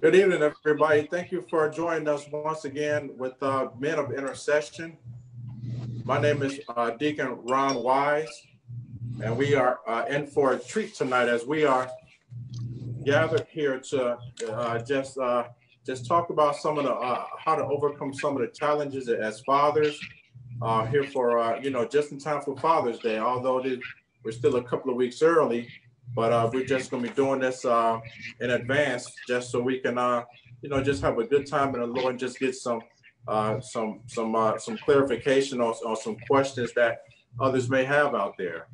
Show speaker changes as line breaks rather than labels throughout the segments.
Good evening, everybody. Thank you for joining us once again with uh, Men of Intercession. My name is uh, Deacon Ron Wise, and we are uh, in for a treat tonight as we are gathered here to uh, just uh, just talk about some of the uh, how to overcome some of the challenges as fathers. here for you know just in time for Father's Day, although we're still a couple of weeks early. But uh, we're just going to be doing this uh, in advance, just so we can, uh, you know, just have a good time in the Lord and just get some, uh, some, some, uh, some clarification on, some questions that others may have out there.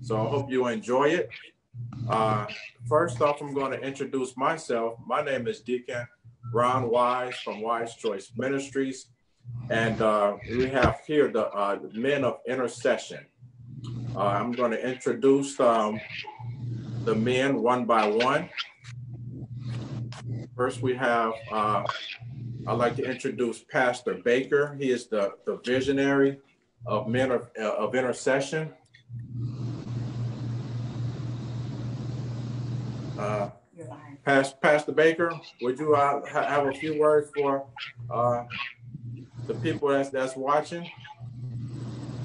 So I hope you enjoy it. Uh, first off, I'm going to introduce myself. My name is Deacon Ron Wise from Wise Choice Ministries, and we have here the Men of Intercession. I'm going to introduce um, the men one by one. First, we have, uh, I'd like to introduce Pastor Baker. He is the, the visionary of Men of, uh, of Intercession. Uh, Pastor Baker, would you uh, have a few words for uh, the people that's, that's watching?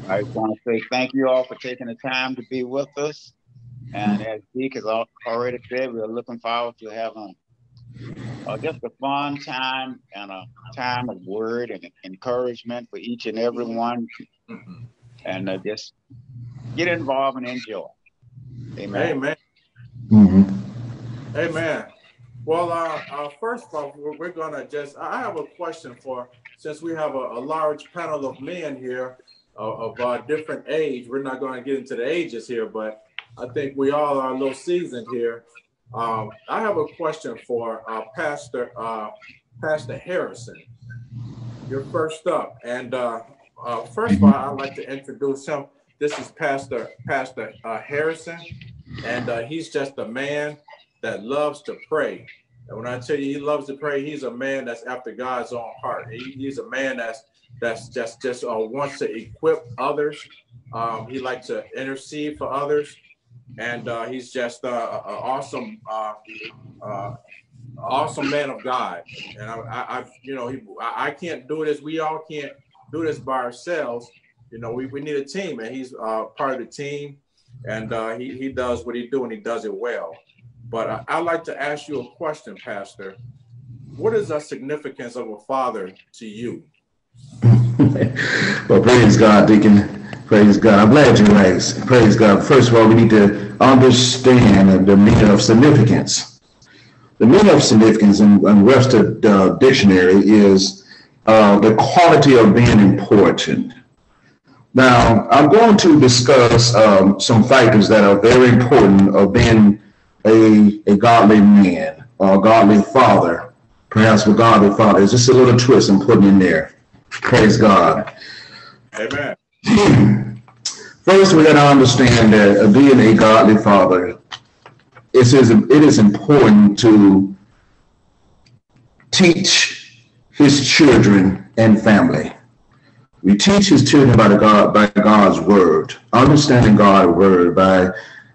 I want to say thank you all for taking the time to be with us. And as Zeke has already said, we're looking forward to having uh, just a fun time and a time of word and encouragement for each and every one. And uh, just get involved and enjoy.
Amen. Amen. Mm-hmm. Amen. Well, uh, uh, first of all, we're, we're going to just, I have a question for, since we have a, a large panel of men here of, of uh, different age, we're not going to get into the ages here, but I think we all are a little seasoned here. Um, I have a question for uh, Pastor uh, Pastor Harrison. You're first up, and uh, uh first of all, I'd like to introduce him. This is Pastor Pastor uh, Harrison, and uh, he's just a man that loves to pray. And when I tell you he loves to pray, he's a man that's after God's own heart. He, he's a man that's that's just just wants to equip others. Um, he likes to intercede for others and uh, he's just uh, an awesome, uh, uh, awesome man of God. And I, I, I you know, he, I can't do this. We all can't do this by ourselves. You know, we, we need a team, and he's part of the team, and he he does what he do, and he does it well. But I, I'd like to ask you a question, Pastor. What is the significance of a father to you?
well, praise God, Deacon. Praise God. I'm glad you asked. Praise God. First of all, we need to understand the meaning of significance. The meaning of significance in, in Webster uh, Dictionary is uh, the quality of being important. Now, I'm going to discuss um, some factors that are very important of being a, a godly man or a godly father, perhaps a godly father. It's just a little twist I'm putting in there. Praise God.
Amen.
First, we got to understand that uh, being a godly father, it is, it is important to teach his children and family. We teach his children by, God, by God's word, understanding God's word by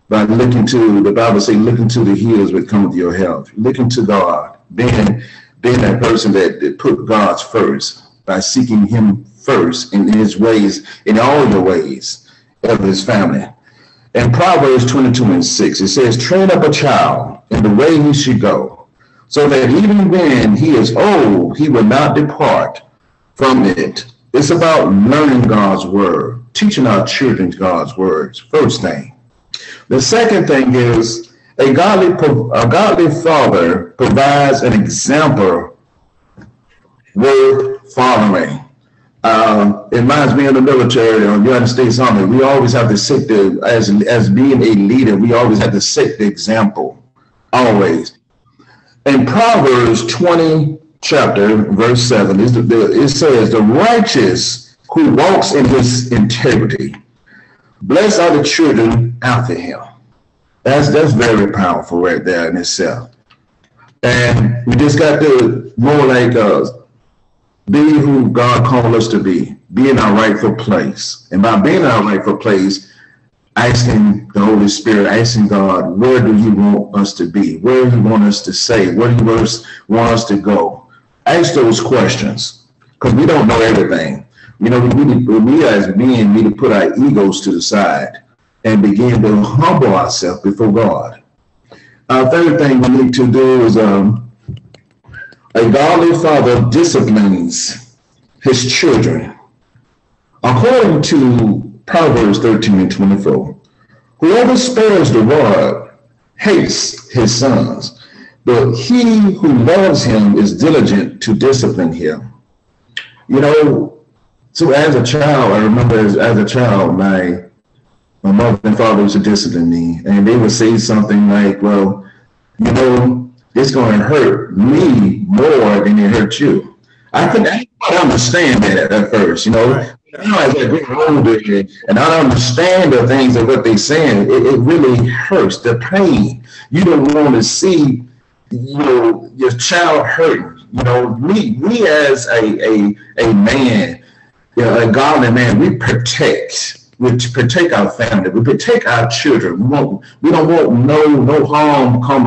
by looking to the Bible say, looking to the hills with come with your help. Looking to God, being being that person that, that put God's first by seeking Him first in his ways, in all the ways of his family. In Proverbs 22 and 6, it says, Train up a child in the way he should go, so that even when he is old, he will not depart from it. It's about learning God's word, teaching our children God's words, first thing. The second thing is a godly, a godly father provides an example worth following. Um, it reminds me of the military or United States Army. We always have to set the, as, as being a leader, we always have to set the example, always. In Proverbs 20, chapter, verse 7, is it says, The righteous who walks in his integrity, blessed are the children after him. That's, that's very powerful right there in itself. And we just got to more like uh, be who God called us to be, be in our rightful place. And by being in our rightful place, asking the Holy Spirit, asking God, where do you want us to be? Where do you want us to say? Where do you want us, to go? Ask those questions because we don't know everything. You know, we, need, to, we as men need to put our egos to the side and begin to humble ourselves before God. Our third thing we need to do is um, a godly father disciplines his children. According to Proverbs 13 and 24. Whoever spares the rod hates his sons, but he who loves him is diligent to discipline him. You know, so as a child, I remember as, as a child, my my mother and father used to discipline me, and they would say something like, "Well, you know, it's going to hurt me more than it hurt you." I couldn't, I understand that at first, you know. Right now as I get older and I understand the things of what they're saying, it, it really hurts the pain. You don't want to see you know your child hurt. You know, we we as a a a man, you know, a godly man, we protect. We protect our family. We protect our children. We want we don't want no no harm come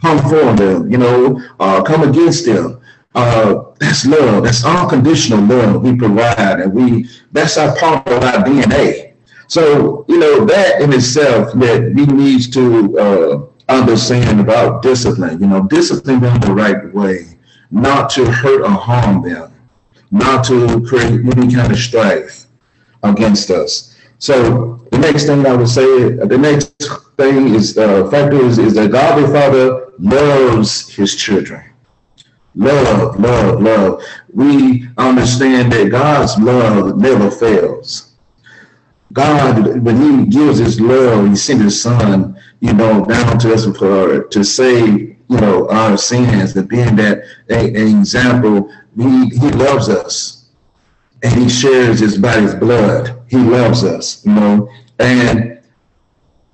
come for them. You know, uh, come against them uh, that's love. That's unconditional love we provide, and we that's our part of our DNA. So you know that in itself that we needs to uh, understand about discipline. You know, discipline them the right way, not to hurt or harm them, not to create any kind of strife against us. So the next thing I would say, the next thing is uh, factor is, is that godly father loves his children. Love, love, love. We understand that God's love never fails. God, when He gives His love, He sent His Son, you know, down to us for to save, you know, our sins, and being that an example, He He loves us, and He shares His body's blood. He loves us, you know, and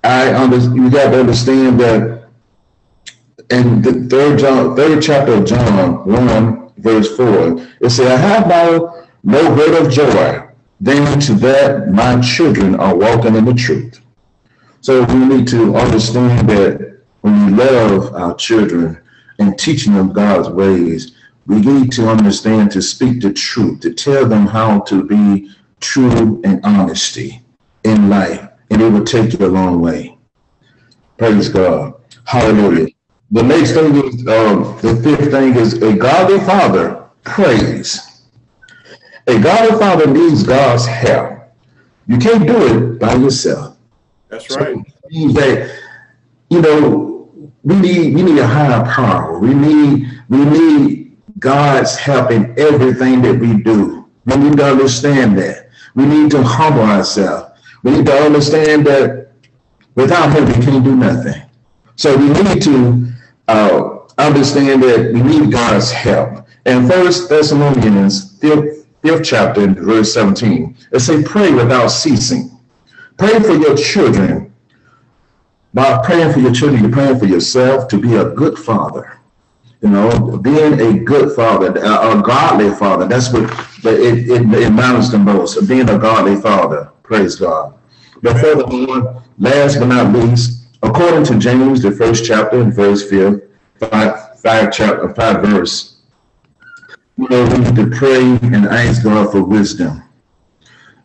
I understand. You got to understand that in the third John, third chapter of John, 1, verse 4, it says, I have now no greater joy than to that my children are walking in the truth. So we need to understand that when we love our children and teaching them God's ways, we need to understand to speak the truth, to tell them how to be true and honesty in life, and it will take you a long way. Praise God. Hallelujah. The next thing is, um, the fifth thing is a godly father prays. A godly father needs God's help. You can't do it by yourself.
That's right.
So means that, you know, we need we need a higher power. We need we need God's help in everything that we do. We need to understand that. We need to humble ourselves. We need to understand that without him we can't do nothing. So we need to uh, understand that we need God's help. And First Thessalonians, fifth, fifth chapter, verse 17, it says, pray without ceasing. Pray for your children. By praying for your children, you're praying for yourself to be a good father. You know, being a good father, a, a godly father, that's what it, it, it matters the most, being a godly father. Praise God. But furthermore, last but not least, According to James, the first chapter and verse five, five chapter, five verse, you know, we need to pray and ask God for wisdom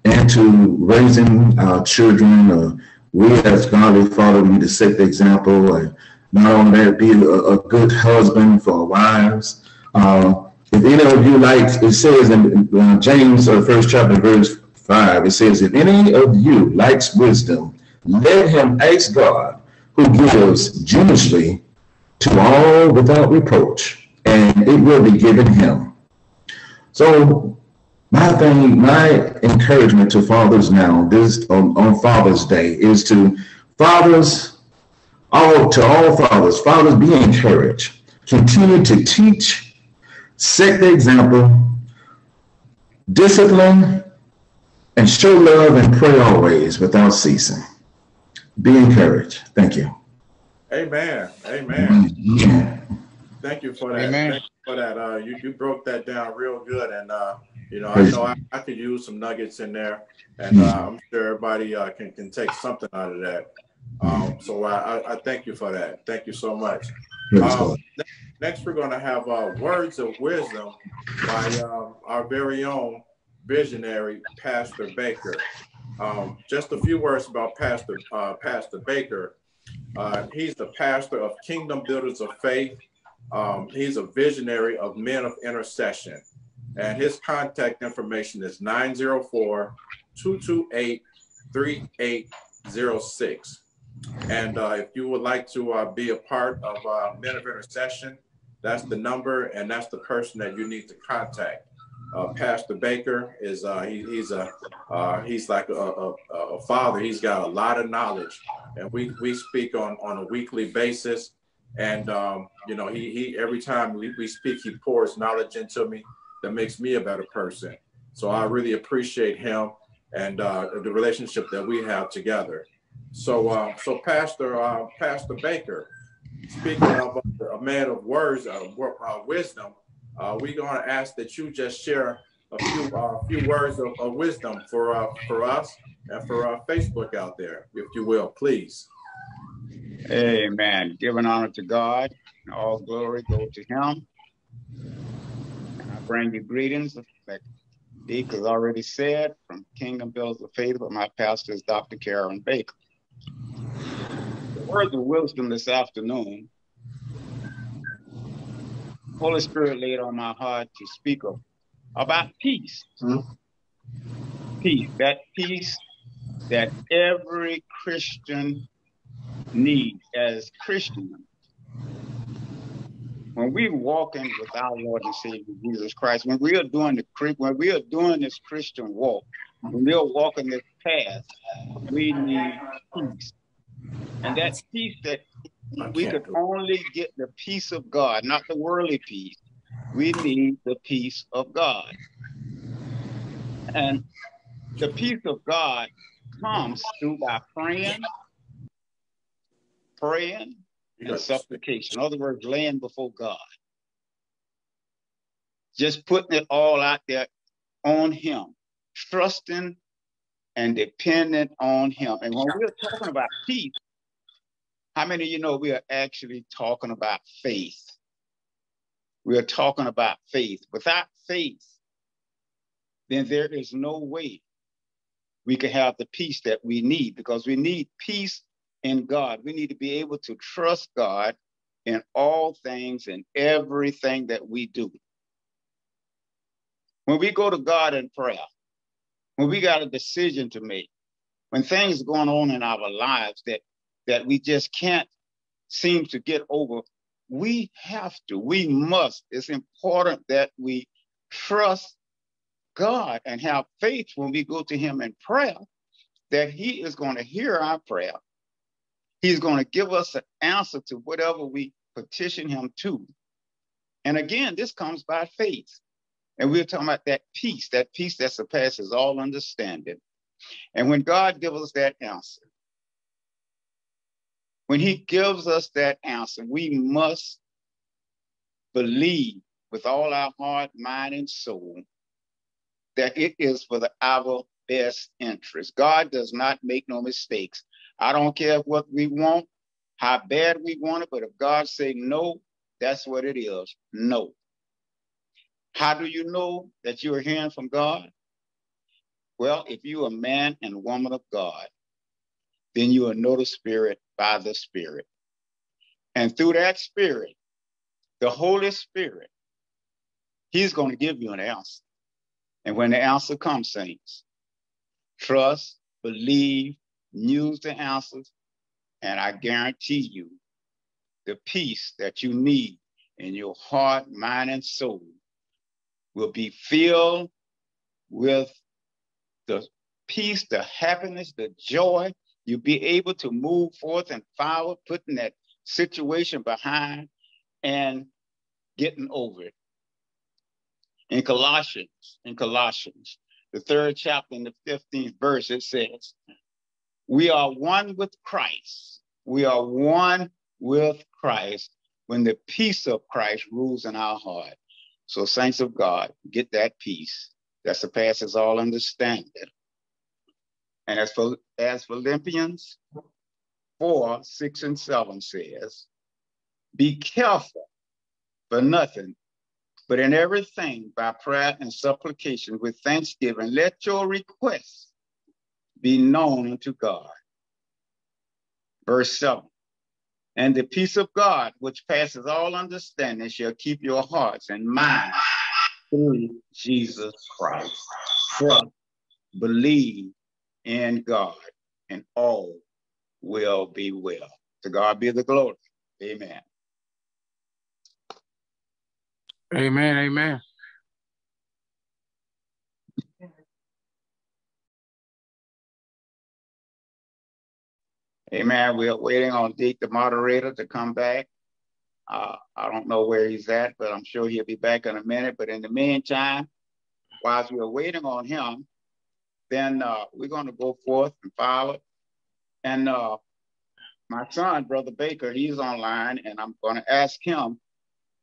and to raising our children. Uh, we as godly father, need to set the example and not only that, be a, a good husband for our wives. Uh, if any of you like, it says in uh, James, uh, first chapter, verse five, it says, if any of you likes wisdom, let him ask God who gives generously to all without reproach, and it will be given him. So my thing, my encouragement to fathers now, this on, on Father's Day, is to fathers, all to all fathers, fathers be encouraged. Continue to teach, set the example, discipline, and show love and pray always without ceasing. Be encouraged. Thank you.
Amen. Amen. Thank you for that. Amen. Thank you for that. Uh, you, you broke that down real good. And uh, You know, I know I, I could use some nuggets in there, and uh, I'm sure everybody uh, can can take something out of that. Um, so I, I, thank you for that. Thank you so much. Um, next, we're going to have uh, words of wisdom by um, our very own visionary Pastor Baker. Um, just a few words about Pastor uh, Pastor Baker. Uh, he's the pastor of Kingdom Builders of Faith. Um, he's a visionary of Men of Intercession. And his contact information is 904 228 3806. And uh, if you would like to uh, be a part of uh, Men of Intercession, that's the number and that's the person that you need to contact. Uh, Pastor Baker is uh, he, he's a uh, he's like a, a, a, father. He's got a lot of knowledge, and we we speak on on a weekly basis. And um, you know, he he every time we, we speak, he pours knowledge into me that makes me a better person. So I really appreciate him and uh, the relationship that we have together. So, uh, so Pastor uh, Pastor Baker, speaking of a man of words, uh wisdom, uh, we're going to ask that you just share a few uh, few words of, of wisdom for uh, for us and for our Facebook out there, if you will, please.
Amen. Giving honor to God, all glory go to Him. And I bring you greetings, like Deek has already said, from Kingdom Builders of Faith, but my pastor is Dr. Karen Baker words of wisdom this afternoon, Holy Spirit laid on my heart to speak of about peace. Mm-hmm. Peace, that peace that every Christian needs as Christians. When we're walking with our Lord and Savior Jesus Christ, when we are doing the when we are doing this Christian walk, when we are walking this path, we need peace. And that peace that we could only get the peace of God, not the worldly peace. We need the peace of God. And the peace of God comes through by praying, praying, and supplication. In other words, laying before God. Just putting it all out there on Him, trusting and dependent on Him. And when we're talking about peace, how many of you know we are actually talking about faith? We are talking about faith. Without faith, then there is no way we can have the peace that we need because we need peace in God. We need to be able to trust God in all things and everything that we do. When we go to God in prayer, when we got a decision to make, when things are going on in our lives that that we just can't seem to get over. We have to, we must. It's important that we trust God and have faith when we go to Him in prayer that He is going to hear our prayer. He's going to give us an answer to whatever we petition Him to. And again, this comes by faith. And we're talking about that peace, that peace that surpasses all understanding. And when God gives us that answer, when he gives us that answer, we must believe with all our heart, mind, and soul that it is for the, our best interest. God does not make no mistakes. I don't care what we want, how bad we want it, but if God say no, that's what it is. No. How do you know that you are hearing from God? Well, if you are a man and woman of God, then you will know the Spirit by the Spirit. And through that Spirit, the Holy Spirit, He's going to give you an answer. And when the answer comes, saints, trust, believe, use the answers, and I guarantee you the peace that you need in your heart, mind, and soul will be filled with the peace, the happiness, the joy, You'll be able to move forth and forward, putting that situation behind and getting over it. In Colossians, in Colossians, the third chapter in the 15th verse, it says, We are one with Christ. We are one with Christ when the peace of Christ rules in our heart. So, saints of God, get that peace that surpasses all understanding. And as for as Philippians 4, 6, and 7 says, be careful for nothing, but in everything by prayer and supplication with thanksgiving, let your requests be known unto God. Verse 7 And the peace of God, which passes all understanding, shall keep your hearts and minds through Jesus Christ. Trust, believe in God, and all will be well. To God be the glory. Amen.
Amen. Amen.
Amen. We're waiting on Deke, the moderator, to come back. Uh, I don't know where he's at, but I'm sure he'll be back in a minute. But in the meantime, whilst we're waiting on him, then uh, we're going to go forth and follow. And uh, my son, Brother Baker, he's online, and I'm going to ask him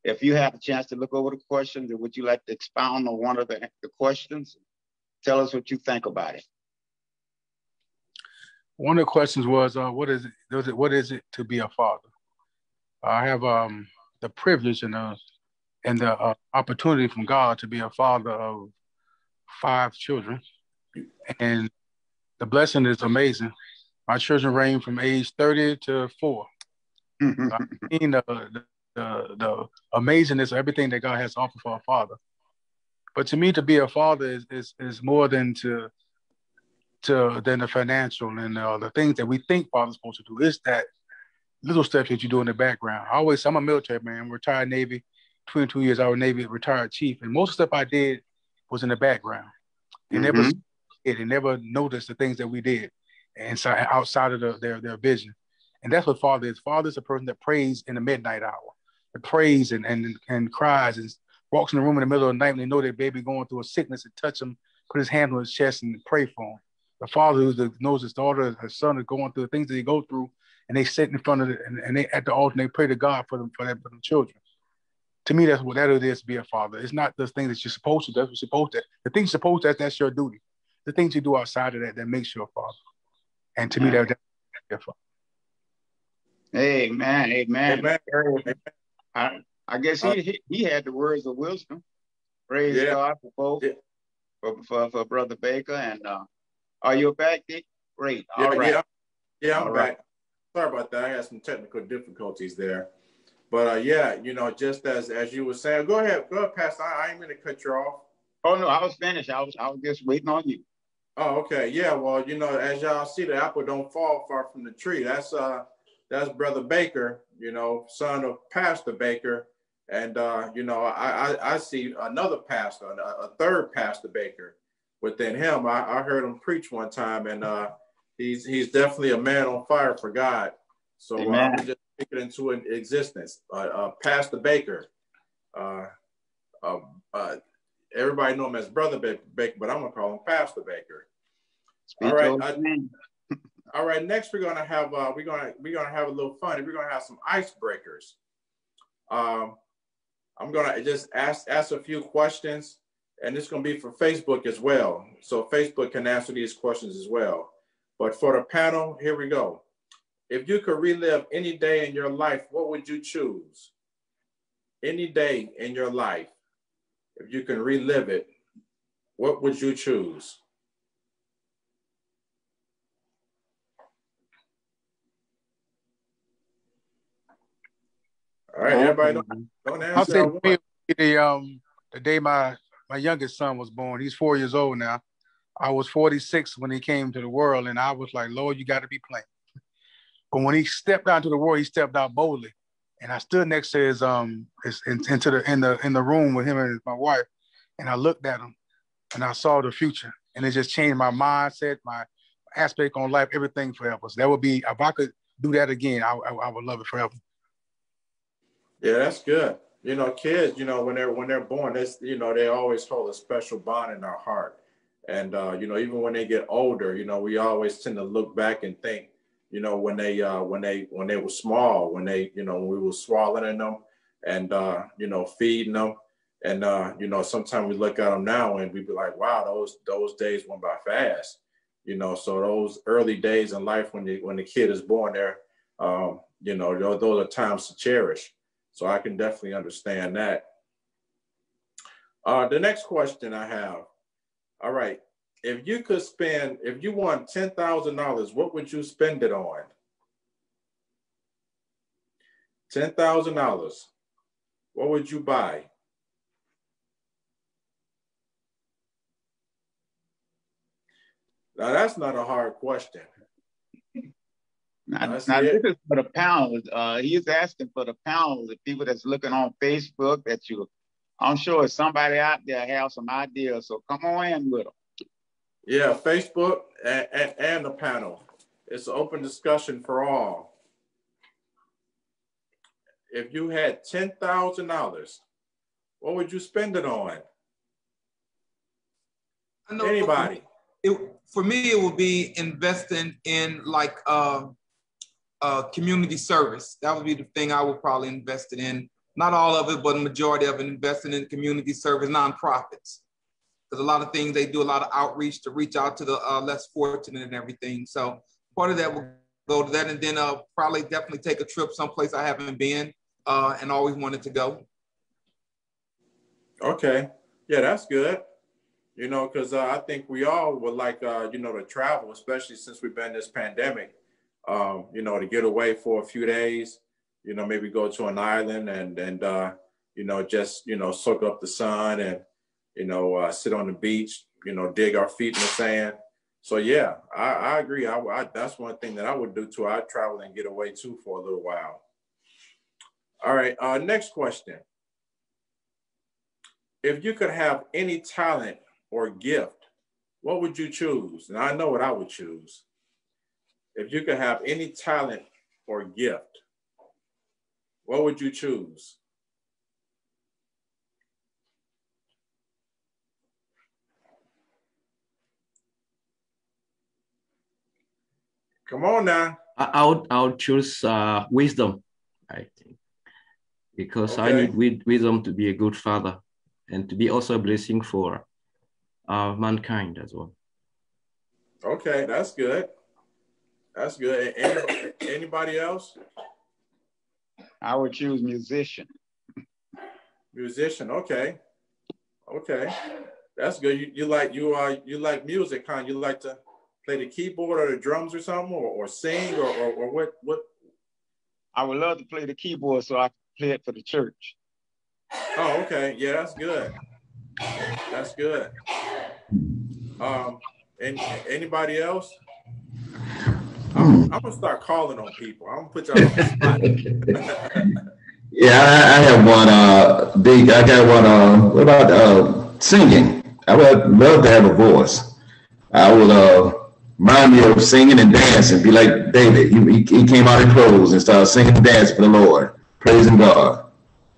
if you have a chance to look over the questions, would you like to expound on one of the, the questions? Tell us what you think about it.
One of the questions was, uh, what is it? What is it to be a father? I have um, the privilege and the and the uh, opportunity from God to be a father of five children, and the blessing is amazing. My children range from age thirty to four. I've seen the, the the the amazingness of everything that God has offered for a father. But to me, to be a father is is, is more than to to than the financial and uh, the things that we think fathers supposed to do. Is that little steps that you do in the background. I always, I'm a military man, retired Navy, 22 years I was Navy retired chief, and most of the stuff I did was in the background. And mm-hmm. Never, they never noticed the things that we did, and so outside of the, their their vision. And that's what father is. Father is a person that prays in the midnight hour that prays and, and and cries and walks in the room in the middle of the night when they know their baby going through a sickness and touch him, put his hand on his chest and pray for him. The father who knows his daughter, his son is going through the things that they go through, and they sit in front of it and, and they at the altar and they pray to God for them for their for children. To me, that's what that is to be a father. It's not the thing that you're supposed to. That's what you're supposed to. The things you're supposed to. That's your duty. The things you do outside of that that makes you a father. And to me, that, that's your father.
Amen. Amen. Amen. Amen. I, I guess he, uh, he, he had the words of wisdom. Praise yeah. God for both, yeah. for, for, for Brother Baker. And uh, are you back, Dick? Great.
All yeah, right. yeah, yeah, I'm All back. Right. Sorry about that. I had some technical difficulties there. But uh, yeah, you know, just as as you were saying, go ahead, go ahead, Pastor. I, I ain't gonna cut you off.
Oh no, I was finished. I was I was just waiting on you.
Oh, okay. Yeah, well, you know, as y'all see, the apple don't fall far from the tree. That's uh that's Brother Baker, you know, son of Pastor Baker. And, uh, you know, I, I, I, see another pastor, a, a, third Pastor Baker within him. I, I heard him preach one time, and uh, he's he's definitely a man on fire for God. So uh, just speak it into an existence. Uh, uh, Pastor Baker, uh, uh, uh, everybody know him as Brother Baker, but I'm gonna call him Pastor Baker. Speak All right. All right, next we're gonna have uh, we're gonna we're gonna have a little fun. We're gonna have some icebreakers. Um, I'm gonna just ask ask a few questions, and it's gonna be for Facebook as well. So Facebook can answer these questions as well. But for the panel, here we go. If you could relive any day in your life, what would you choose? Any day in your life, if you can relive it, what would you choose? All right, everybody don't, don't answer. I'll say
the um the day my my youngest son was born. He's four years old now. I was 46 when he came to the world, and I was like, Lord, you got to be playing. But when he stepped out into the world, he stepped out boldly, and I stood next to his um his, in, into the in the in the room with him and my wife, and I looked at him, and I saw the future, and it just changed my mindset, my aspect on life, everything forever. So that would be if I could do that again, I, I, I would love it forever.
Yeah, that's good. You know, kids, you know, when they're when they're born, that's you know, they always hold a special bond in our heart. And uh, you know, even when they get older, you know, we always tend to look back and think, you know, when they uh when they when they were small, when they, you know, we were swallowing them and uh, you know, feeding them. And uh, you know, sometimes we look at them now and we be like, wow, those those days went by fast. You know, so those early days in life when the when the kid is born there, um, you know, those, those are times to cherish. So I can definitely understand that. Uh, the next question I have. All right, if you could spend, if you won ten thousand dollars, what would you spend it on? Ten thousand dollars. What would you buy? Now that's not a hard question.
Now, now this is for the panel. Uh, he's asking for the panel, the people that's looking on Facebook that you, I'm sure somebody out there have some ideas. So come on in with them.
Yeah, Facebook and, and, and the panel. It's an open discussion for all. If you had $10,000, what would you spend it on? Anybody?
It, for me, it would be investing in like uh, uh, community service. That would be the thing I would probably invest it in. Not all of it, but the majority of it investing in community service, nonprofits. Because a lot of things they do a lot of outreach to reach out to the uh, less fortunate and everything. So part of that will go to that, and then uh, probably definitely take a trip someplace I haven't been uh, and always wanted to go.
Okay, yeah, that's good. You know, because uh, I think we all would like, uh, you know, to travel, especially since we've been this pandemic um, you know, to get away for a few days, you know, maybe go to an island and, and, uh, you know, just, you know, soak up the sun and, you know, uh, sit on the beach, you know, dig our feet in the sand. So yeah, I, I agree. I, I, that's one thing that I would do too. I'd travel and get away too for a little while. All right, uh, next question. If you could have any talent or gift, what would you choose? And I know what I would choose if you could have any talent or gift, what would you choose? Come on now.
I, would I would choose uh, wisdom, I think, because okay. I need wisdom to be a good father and to be also a blessing for uh, mankind as well.
Okay, that's good. That's good. Any, anybody else?
I would choose musician.
Musician, okay. Okay. That's good. You, you like you uh you like music, huh? You like to play the keyboard or the drums or something or, or sing or, or, or what what
I would love to play the keyboard so I can play it for the church.
Oh, okay. Yeah, that's good. That's good. Um, and anybody else? I'm, I'm, gonna start calling on people. I'm gonna put y'all on the spot.
yeah, I, I, have one. Uh, big. I got one. Uh, what about uh, singing? I would love to have a voice. I would uh, remind me of singing and dancing. Be like David. He, he came out of clothes and started singing and dancing for the Lord, praising God.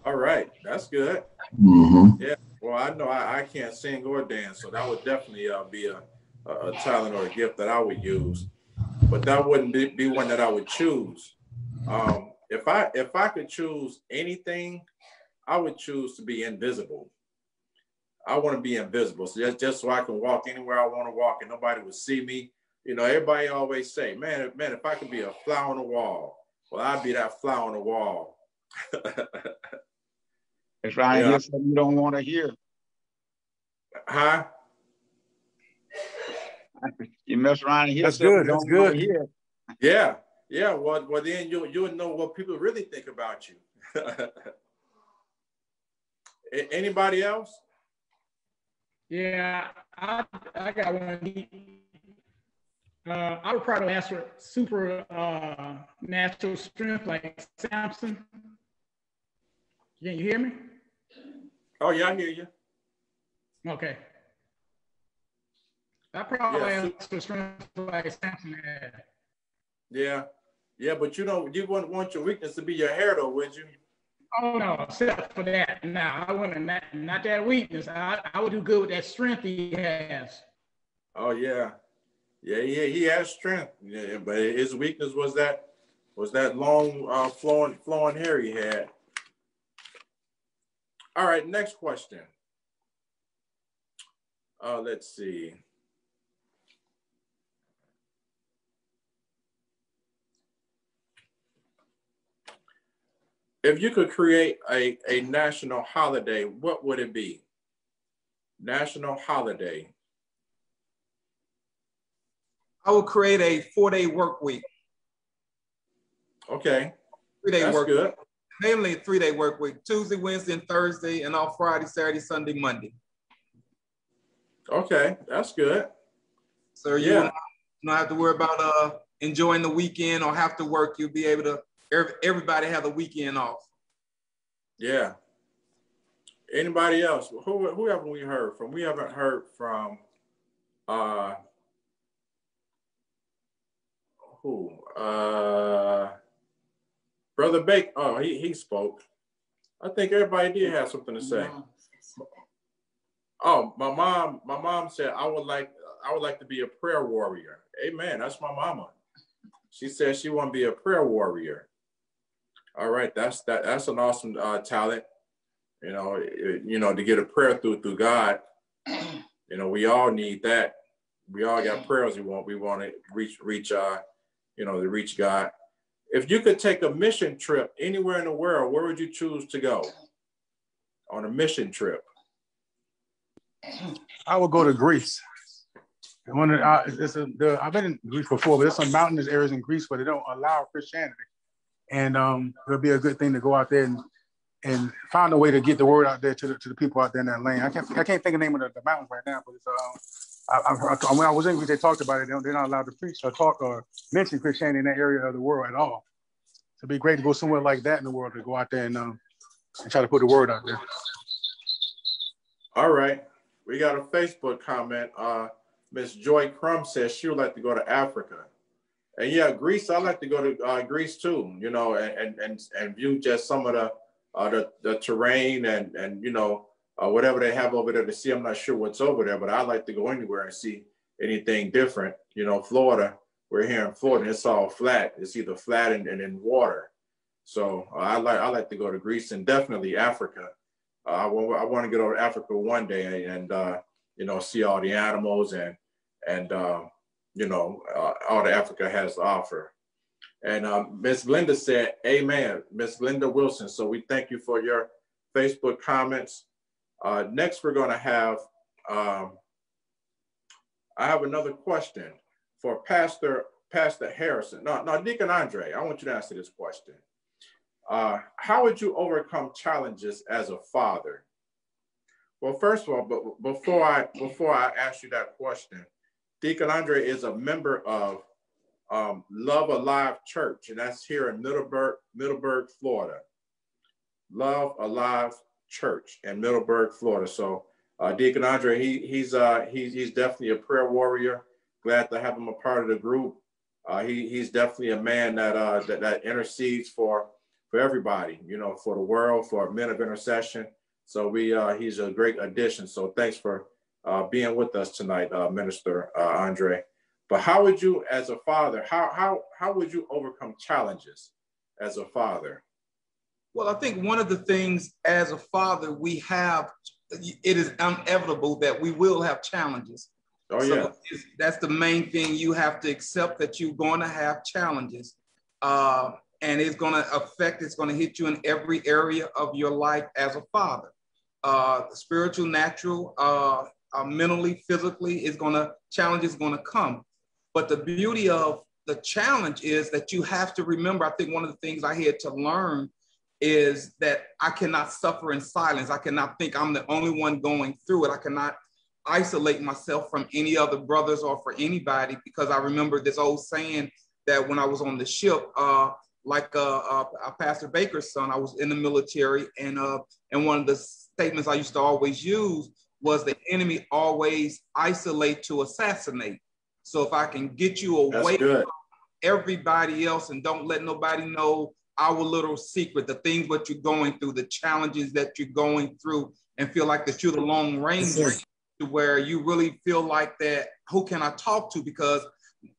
All right, that's good.
Mm-hmm.
Yeah. Well, I know I, I can't sing or dance, so that would definitely uh, be a, a talent or a gift that I would use but that wouldn't be, be one that I would choose. Um, if I if I could choose anything, I would choose to be invisible. I want to be invisible, so just just so I can walk anywhere I want to walk and nobody would see me. You know, everybody always say, "Man, man, if I could be a fly on the wall, well, I'd be that fly on the wall."
It's right yeah. something you don't want to hear.
Huh?
you mess around and hear
That's good. That's good. Hear.
Yeah. Yeah. Well, well, then you you'll know what people really think about you. Anybody else?
Yeah, I I got one. Uh, I would probably answer super uh, natural strength like Samson. Can you hear me?
Oh yeah, I hear you.
Okay. I probably yeah, was strength like Samson had.
Yeah, yeah, but you don't. You wouldn't want your weakness to be your hair, though, would you?
Oh no, except for that. Now I wouldn't not, not that weakness. I, I would do good with that strength he has.
Oh yeah, yeah, yeah. He has strength. Yeah, but his weakness was that was that long uh, flowing flowing hair he had. All right, next question. Uh, let's see. If you could create a, a national holiday, what would it be? National holiday.
I would create a four day work week.
Okay.
Three day work
good.
week. Mainly a three day work week Tuesday, Wednesday, and Thursday, and off Friday, Saturday, Sunday, Monday.
Okay, that's good.
So you yeah. don't have to worry about uh, enjoying the weekend or have to work. You'll be able to, everybody have the weekend off.
Yeah. Anybody else? Who, who haven't we heard from? We haven't heard from uh, who? Uh, Brother Bake. Oh, he, he spoke. I think everybody did have something to say. Oh, my mom, my mom said I would like I would like to be a prayer warrior. Amen. That's my mama. She said she want to be a prayer warrior. All right, that's that that's an awesome uh, talent. You know, it, you know, to get a prayer through through God. You know, we all need that. We all got prayers we want. We want to reach reach uh, you know, to reach God. If you could take a mission trip anywhere in the world, where would you choose to go on a mission trip?
I would go to Greece. One of uh, it's a, the, I've been in Greece before, but there's some mountainous areas in Greece where they don't allow Christianity, and um, it'll be a good thing to go out there and and find a way to get the word out there to the, to the people out there in that land. I can't I can't think of the name of the, the mountains right now, but it's uh, I, I, when I was in Greece, they talked about it. They're not allowed to preach or talk or mention Christianity in that area of the world at all. So it'd be great to go somewhere like that in the world to go out there and um, and try to put the word out there.
All right. We got a Facebook comment. Uh, Miss Joy Crumb says she would like to go to Africa. And yeah, Greece, I'd like to go to uh, Greece too, you know, and, and, and view just some of the, uh, the, the terrain and, and, you know, uh, whatever they have over there to see. I'm not sure what's over there, but I'd like to go anywhere and see anything different. You know, Florida, we're here in Florida, it's all flat. It's either flat and, and in water. So uh, I like I like to go to Greece and definitely Africa. Uh, I, I want to get over to Africa one day and uh, you know see all the animals and and um, you know uh, all that Africa has to offer. And um, Miss Linda said, "Amen." Miss Linda Wilson. So we thank you for your Facebook comments. Uh, next, we're going to have. Um, I have another question for Pastor Pastor Harrison. No, no, Deacon Andre. I want you to answer this question. Uh, how would you overcome challenges as a father? Well, first of all, but before I before I ask you that question, Deacon Andre is a member of um, Love Alive Church, and that's here in Middleburg, Middleburg, Florida. Love Alive Church in Middleburg, Florida. So, uh, Deacon Andre, he he's uh, he's he's definitely a prayer warrior. Glad to have him a part of the group. Uh, he he's definitely a man that uh, that that intercedes for for everybody, you know, for the world, for men of intercession. So we, uh, he's a great addition. So thanks for uh, being with us tonight, uh, Minister uh, Andre. But how would you, as a father, how how how would you overcome challenges as a father?
Well, I think one of the things as a father we have, it is inevitable that we will have challenges.
Oh yeah, so
that's the main thing. You have to accept that you're going to have challenges. Uh, and it's going to affect, it's going to hit you in every area of your life as a father. Uh, spiritual, natural, uh, uh, mentally, physically, is going to, challenge is going to come. But the beauty of the challenge is that you have to remember, I think one of the things I had to learn is that I cannot suffer in silence. I cannot think I'm the only one going through it. I cannot isolate myself from any other brothers or for anybody because I remember this old saying that when I was on the ship, uh, like uh, uh, uh, Pastor Baker's son. I was in the military, and uh, and one of the statements I used to always use was the enemy always isolate to assassinate. So if I can get you away from everybody else and don't let nobody know our little secret, the things what you're going through, the challenges that you're going through, and feel like that you're the Lone Ranger, to where you really feel like that. Who can I talk to? Because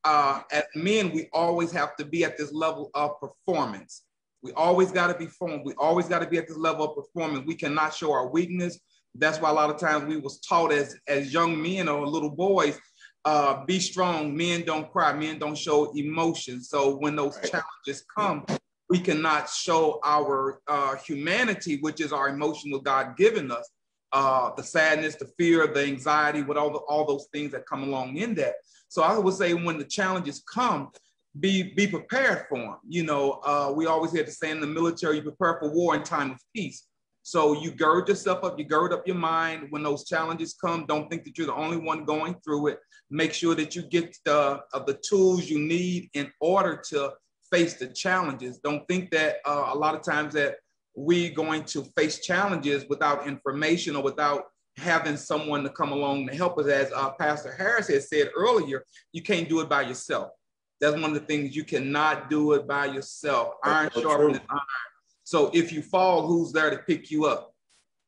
uh, as men, we always have to be at this level of performance. We always got to be formed. We always got to be at this level of performance. We cannot show our weakness. That's why a lot of times we was taught as as young men or little boys, uh, be strong. Men don't cry. Men don't show emotion. So when those right. challenges come, we cannot show our uh, humanity, which is our emotional God given us, uh, the sadness, the fear, the anxiety, with all the, all those things that come along in that. So I would say when the challenges come, be be prepared for them. You know, uh, we always had to say in the military, you prepare for war in time of peace. So you gird yourself up, you gird up your mind when those challenges come. Don't think that you're the only one going through it. Make sure that you get the uh, the tools you need in order to face the challenges. Don't think that uh, a lot of times that we going to face challenges without information or without having someone to come along to help us. As uh, Pastor Harris has said earlier, you can't do it by yourself. That's one of the things you cannot do it by yourself. Iron sharpens iron. So if you fall, who's there to pick you up?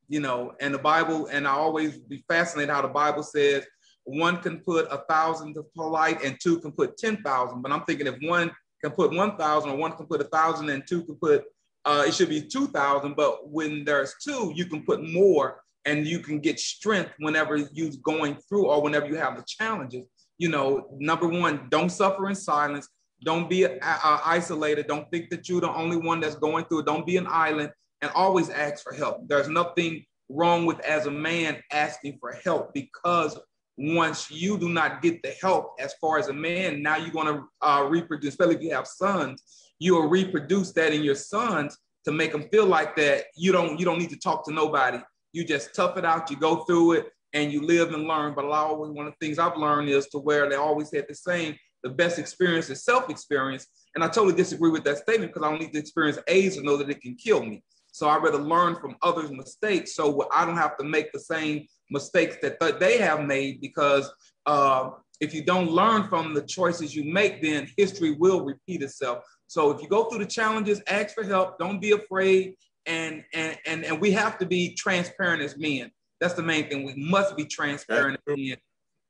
You know, and the Bible, and I always be fascinated how the Bible says one can put a thousand to polite and two can put 10,000. But I'm thinking if one can put 1,000 or one can put a thousand and two can put, uh, it should be 2,000. But when there's two, you can put more and you can get strength whenever you're going through or whenever you have the challenges you know, number one, don't suffer in silence. Don't be uh, uh, isolated. Don't think that you're the only one that's going through it. Don't be an island and always ask for help. There's nothing wrong with as a man asking for help because once you do not get the help as far as a man, now you're going to uh, reproduce, especially if you have sons, you will reproduce that in your sons to make them feel like that you don't you don't need to talk to nobody. You just tough it out, you go through it, and you live and learn. But I always one of the things I've learned is to where they always had the same, the best experience is self-experience. And I totally disagree with that statement because I don't need to experience AIDS to know that it can kill me. So I rather learn from others' mistakes so I don't have to make the same mistakes that th- they have made because uh, if you don't learn from the choices you make, then history will repeat itself. So if you go through the challenges, ask for help. Don't be afraid. And, and, and, and we have to be transparent as men. That's the main thing. We must be transparent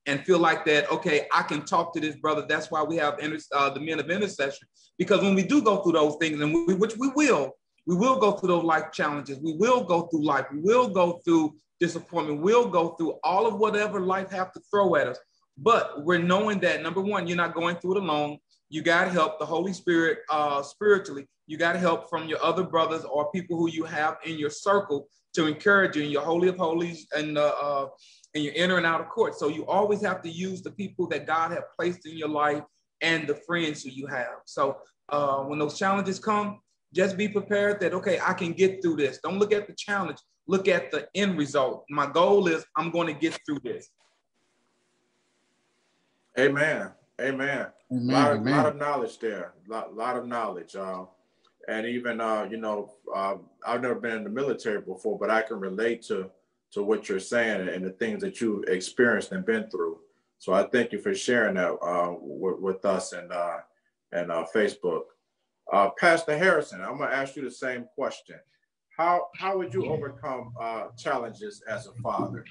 and feel like that. Okay, I can talk to this brother. That's why we have inter- uh, the men of intercession. Because when we do go through those things, and we, which we will, we will go through those life challenges. We will go through life. We will go through disappointment. We'll go through all of whatever life have to throw at us. But we're knowing that number one, you're not going through it alone. You got help, the Holy Spirit, uh, spiritually. You got help from your other brothers or people who you have in your circle to encourage you in your holy of holies and uh, uh, and you're entering out of court. So you always have to use the people that God have placed in your life and the friends who you have. So uh, when those challenges come, just be prepared that okay, I can get through this. Don't look at the challenge. Look at the end result. My goal is I'm going to get through this.
Amen. Amen. Amen. A lot, of, lot of knowledge there. A lot, lot of knowledge. Uh, and even uh, you know, uh, I've never been in the military before, but I can relate to to what you're saying and the things that you've experienced and been through. So I thank you for sharing that uh, with, with, us and uh, and uh, Facebook. Uh, Pastor Harrison, I'm going to ask you the same question. How how would you overcome uh, challenges as a father?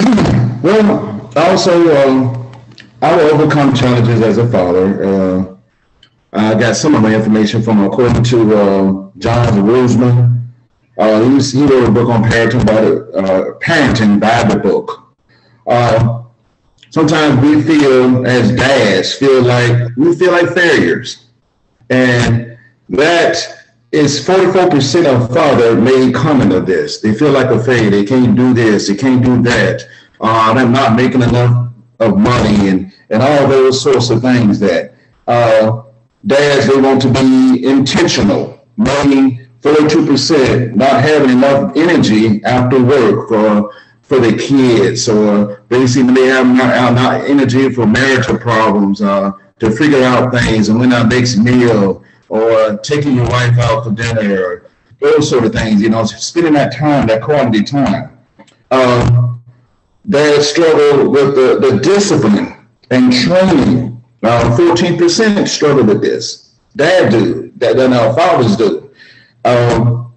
Well, also um, I will overcome challenges as a father. Uh, I got some of my information from according to uh, John Rosemond. Uh, he, was, he wrote a book on parenting, about uh, parenting Bible book. Uh, sometimes we feel as dads feel like we feel like failures, and that is 44% of father made comment of this. They feel like a failure. They can't do this. They can't do that. Uh, they're not making enough of money and and all those sorts of things that. Uh, dads, they want to be intentional, meaning 42% not having enough energy after work for for the kids, or basically they have not, not energy for marital problems, uh, to figure out things and when our next meal, or taking your wife out for dinner, or those sort of things, you know, spending that time, that quality time. Uh, dads struggle with the, the discipline and training uh, 14% struggle with this. Dad do, that, that our fathers do. Um,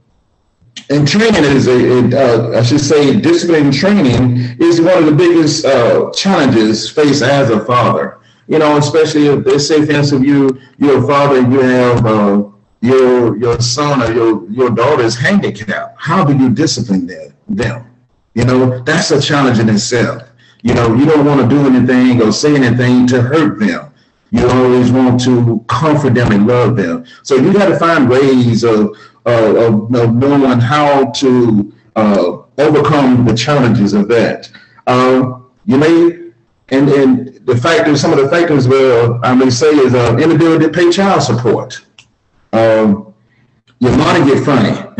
and training is a, uh, I should say, discipline training is one of the biggest uh, challenges faced as a father. You know, especially if, let's say, for instance, you, you're father you have uh, your your son or your your daughter is handicapped. How do you discipline them? Them, you know, that's a challenge in itself. You know, you don't want to do anything or say anything to hurt them. You always want to comfort them and love them. So you got to find ways of, uh, of, of knowing how to uh, overcome the challenges of that. Um, you may, and, and the factors, some of the factors, well, I may say is uh, inability to pay child support. Um, your money get funny,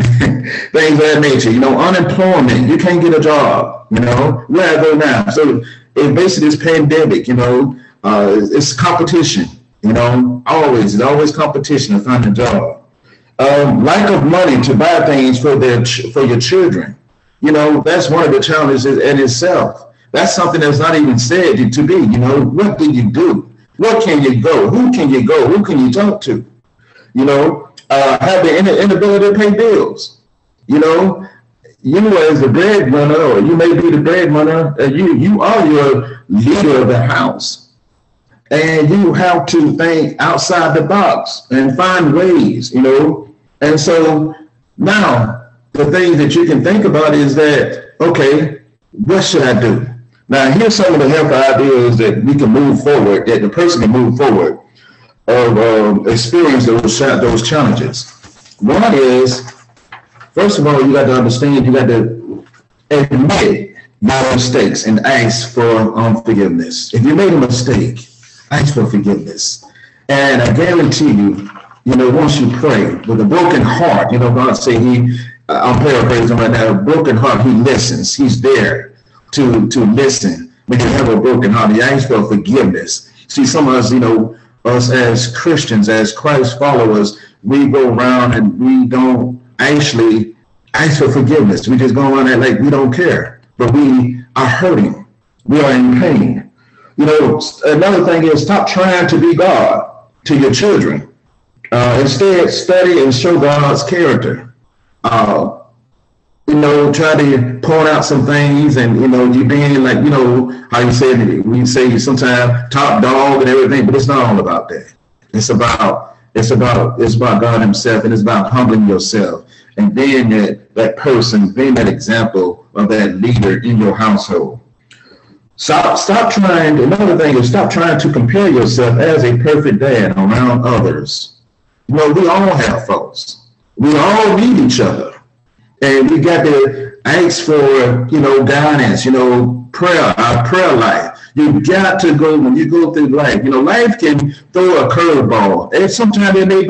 things of that nature. You know, unemployment, you can't get a job. You know, where I go now. So it basically this pandemic. You know, uh, it's, competition. You know, always it's always competition to find a job. Um, lack of money to buy things for their for your children. You know, that's one of the challenges in itself. That's something that's not even said to be. You know, what do you do? Where can you go? Who can you go? Who can you talk to? You know, uh, have the inability to pay bills. You know, you as the breadwinner, or you may be the breadwinner, uh, you you are your leader of the house, and you have to think outside the box and find ways. You know, and so now the things that you can think about is that okay, what should I do? Now here's some of the help ideas that we can move forward, that the person can move forward of uh, experience those those challenges. One is, first of all, you got to understand, you got to admit your mistakes and ask for unforgiveness. If you made a mistake, ask for forgiveness. And I guarantee you, you know, once you pray with a broken heart, you know, God say He, I'm paraphrasing right now, a broken heart, He listens. He's there to to listen. When you have a broken heart, He asks for forgiveness. See, some of us, you know, us as Christians, as Christ followers, we go around and we don't actually ask for forgiveness. We just go around and like we don't care, but we are hurting. We are in pain. You know, another thing is stop trying to be God to your children. Uh, instead, study and show God's character. Uh, you know, try to point out some things and, you know, you being like, you know, how you said, we say sometimes top dog and everything, but it's not all about that. It's about, it's about, it's about God himself and it's about humbling yourself and being that, that person, being that example of that leader in your household. Stop, stop trying, another thing is stop trying to compare yourself as a perfect dad around others. You know, we all have faults. We all need each other and we got to ask for, you know, guidance, you know, prayer, our prayer life. You got to go when you go through life. You know, life can throw a curveball, and sometimes it may,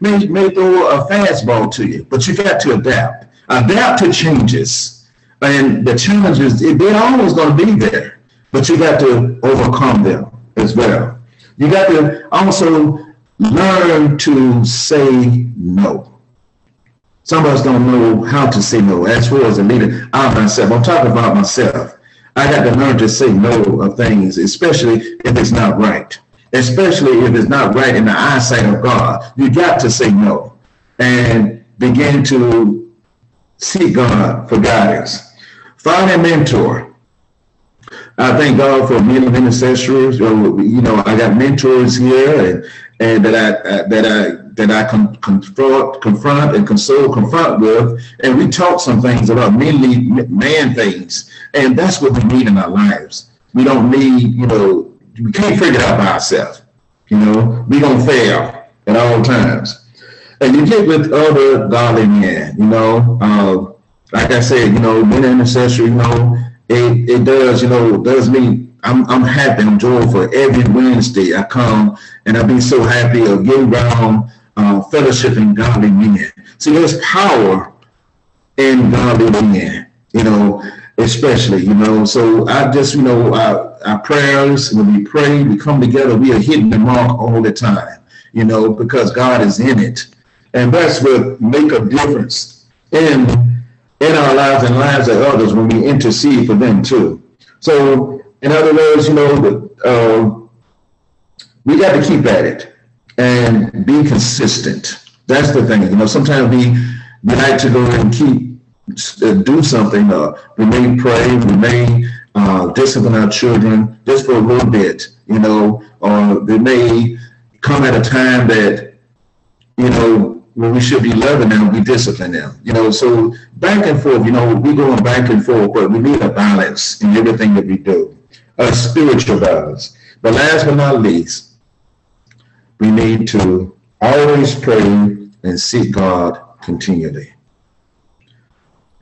may may throw a fastball to you. But you got to adapt, adapt to changes, and the challenges they're always going to be there. But you got to overcome them as well. You got to also learn to say no. Some of us don't know how to say no. As far as a leader, I myself, I'm talking about myself. I got to learn to say no of things, especially if it's not right. Especially if it's not right in the eyesight of God. You got to say no and begin to seek God for guidance. Find a mentor. I thank God for many intercessors. Oh, you know, I got mentors here, and, and that I that I that I can confront, confront and console, confront with, and we talk some things about mainly man things, and that's what we need in our lives. We don't need, you know, we can't figure it out by ourselves. You know, we don't fail at all times. And you get with other godly men, you know, uh, like I said, you know, being an intercessor, you know, it, it does, you know, does me I'm, I'm happy, I'm joyful. Every Wednesday I come and I be so happy of getting around uh, fellowship in godly men. See, there's power in godly men, you know, especially, you know. So I just, you know, our, our prayers, when we pray, we come together, we are hitting the mark all the time, you know, because God is in it. And that's what make a difference in in our lives and lives of others when we intercede for them too. So, in other words, you know, uh, we got to keep at it and be consistent. That's the thing. You know, sometimes we, we like to go and keep uh, do something. Uh, we may pray, we may uh, discipline our children just for a little bit. You know, or they may come at a time that you know when we should be loving them, we discipline them. You know, so back and forth, you know, we going back and forth, but we need a balance in everything that we do, a spiritual balance. But last but not least, we need to always pray and seek God continually.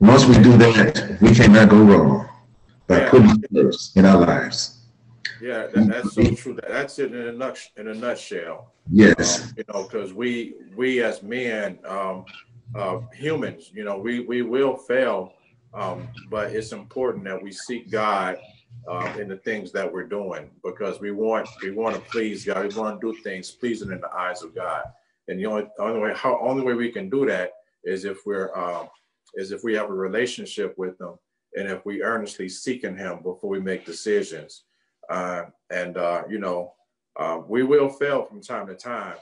Once we do that, we cannot go wrong by yeah. putting first in our lives.
Yeah, that, that's so true. That's it in a in a nutshell.
Yes.
Um, you know, because we we as men, um, uh, humans, you know, we we will fail, um, but it's important that we seek God uh, in the things that we're doing because we want we want to please God. We want to do things pleasing in the eyes of God. And the only only way how only way we can do that is if we're um, is if we have a relationship with Him and if we earnestly seeking Him before we make decisions. Uh, and uh, you know, uh, we will fail from time to time,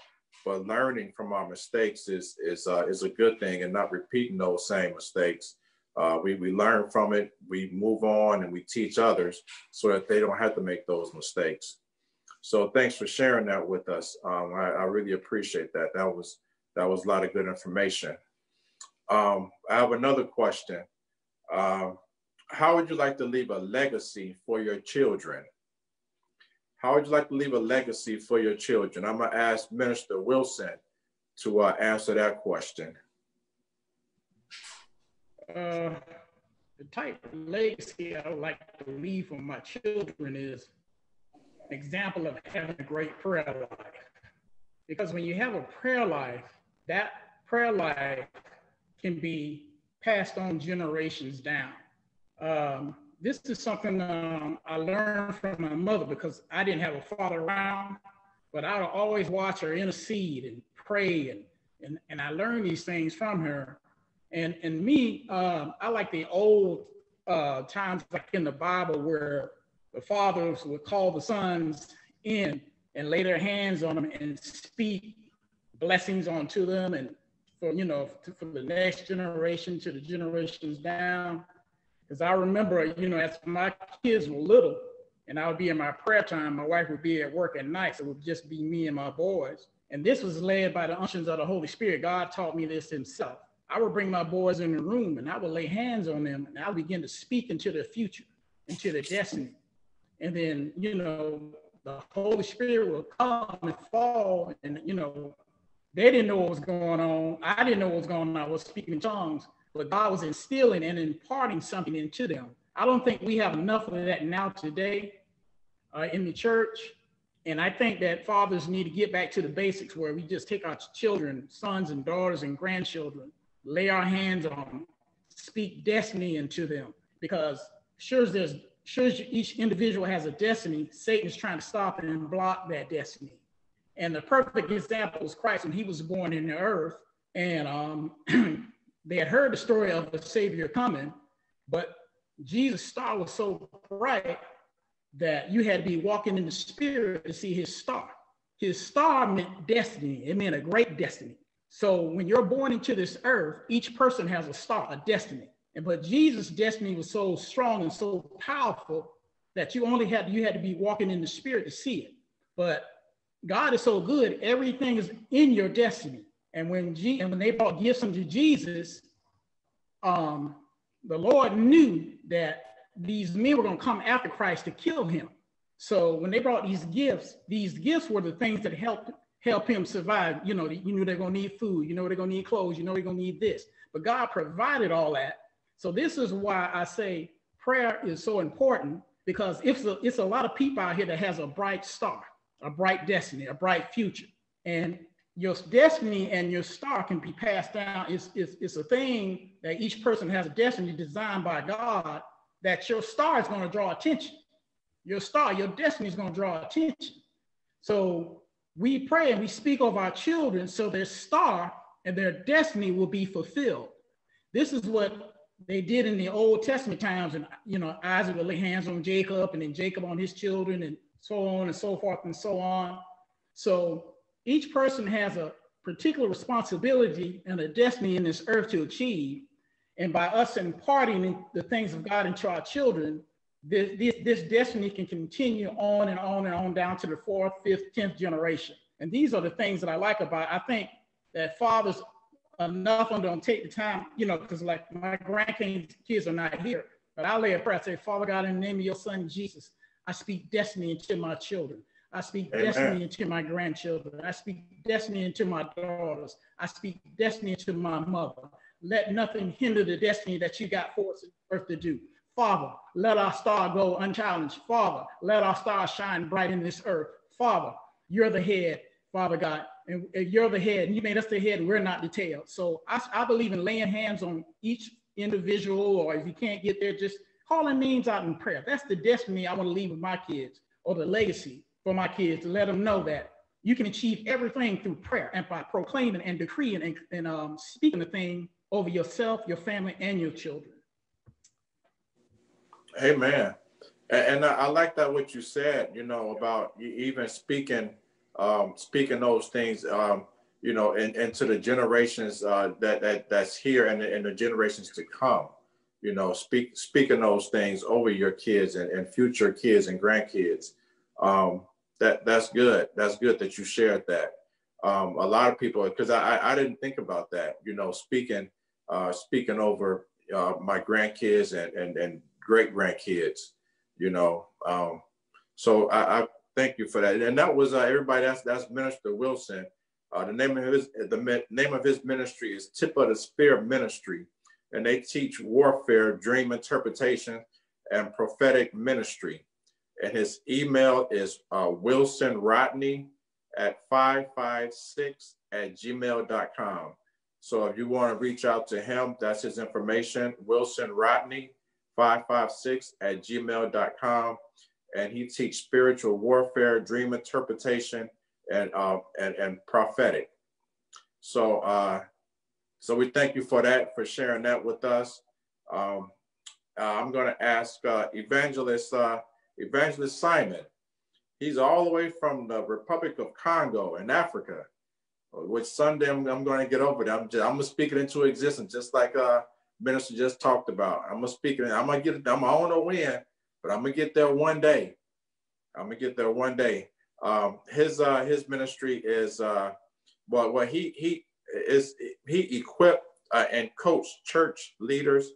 but learning from our mistakes is is uh, is a good thing, and not repeating those same mistakes. Uh, we we learn from it, we move on, and we teach others so that they don't have to make those mistakes. So thanks for sharing that with us. Um, I, I, really appreciate that. That was that was a lot of good information. Um, I have another question. Um, how would you like to leave a legacy for your children? How would you like to leave a legacy for your children? I'm gonna ask Minister Wilson to uh, answer that question.
Uh, the type of legacy I would like to leave for my children is an example of having a great prayer life. Because when you have a prayer life, that prayer life can be passed on generations down. Um, this is something um, I learned from my mother because I didn't have a father around, but I would always watch her intercede and pray, and and, and I learned these things from her. And and me, uh, I like the old uh, times like in the Bible where the fathers would call the sons in and lay their hands on them and speak blessings onto them and for you know for the next generation to the generations down because I remember, you know, as my kids were little and I would be in my prayer time, my wife would be at work at night. So it would just be me and my boys. And this was led by the unctions of the Holy Spirit. God taught me this himself. I would bring my boys in the room and I would lay hands on them and I would begin to speak into their future, into their destiny. And then, you know, the Holy Spirit will come and fall. And, you know, they didn't know what was going on. I didn't know what was going on. I was speaking in tongues but God was instilling and imparting something into them. I don't think we have enough of that now today uh, in the church. And I think that fathers need to get back to the basics where we just take our children, sons and daughters and grandchildren, lay our hands on them, speak destiny into them. Because sure as there's sure as each individual has a destiny, Satan's trying to stop and block that destiny. And the perfect example is Christ when he was born in the earth. And um, they had heard the story of the Savior coming, but Jesus' star was so bright that you had to be walking in the spirit to see his star. His star meant destiny, it meant a great destiny. So when you're born into this earth, each person has a star, a destiny. And but Jesus' destiny was so strong and so powerful that you only had you had to be walking in the spirit to see it. But God is so good, everything is in your destiny. And when G- and when they brought gifts unto Jesus, um, the Lord knew that these men were going to come after Christ to kill him. So when they brought these gifts, these gifts were the things that helped help him survive. You know, you knew they're to need food. You know they're to need clothes. You know they're to need this. But God provided all that. So this is why I say prayer is so important because it's a, it's a lot of people out here that has a bright star, a bright destiny, a bright future. And your destiny and your star can be passed down. It's, it's, it's a thing that each person has a destiny designed by God that your star is going to draw attention. Your star, your destiny is going to draw attention. So we pray and we speak of our children so their star and their destiny will be fulfilled. This is what they did in the Old Testament times. And, you know, Isaac would lay hands on Jacob and then Jacob on his children and so on and so forth and so on. So each person has a particular responsibility and a destiny in this earth to achieve. And by us imparting the things of God into our children, this, this, this destiny can continue on and on and on down to the fourth, fifth, tenth generation. And these are the things that I like about it. I think that fathers enough of them don't take the time, you know, because like my grandkids kids are not here, but I'll lay a prayer. I say, Father God, in the name of your son Jesus, I speak destiny into my children. I speak Amen. destiny into my grandchildren. I speak destiny into my daughters. I speak destiny into my mother. Let nothing hinder the destiny that you got for us on earth to do. Father, let our star go unchallenged. Father, let our star shine bright in this earth. Father, you're the head, Father God, and you're the head, and you made us the head, and we're not the tail. So I, I believe in laying hands on each individual, or if you can't get there, just calling names out in prayer. That's the destiny I want to leave with my kids, or the legacy for my kids to let them know that you can achieve everything through prayer and by proclaiming and decreeing and, and um, speaking the thing over yourself, your family, and your children.
Amen. And, and I, like that what you said, you know, about even speaking, um, speaking those things, um, you know, and, and to the generations uh, that, that that's here and and the generations to come, you know, speak speaking those things over your kids and, and future kids and grandkids. Um, that that's good. That's good that you shared that. Um, a lot of people, because I, I didn't think about that, you know, speaking uh, speaking over uh, my grandkids and, and, and great grandkids, you know. Um, so I, I, thank you for that. And that was uh, everybody. That's that's Minister Wilson. Uh, the name of his the name of his ministry is Tip of the Spear Ministry, and they teach warfare, dream interpretation, and prophetic ministry. And his email is uh, Wilson Rodney at 556 at gmail.com. So if you want to reach out to him, that's his information, Wilson Rodney, 556 at gmail.com. And he teaches spiritual warfare, dream interpretation, and uh, and, and prophetic. So uh, so we thank you for that, for sharing that with us. Um, uh, I'm going to ask uh, Evangelist uh, Evangelist Simon. He's all the way from the Republic of Congo in Africa which Sunday I'm, I'm going to get over there. I'm just, I'm gonna speak it into existence, just like uh minister just talked about. I'm gonna speak. I'm gonna get. I'm I don't but I'm gonna get there one day. I'm gonna get there one day. Um, his uh, his ministry is uh, well, well he he is he equipped uh, and coached church leaders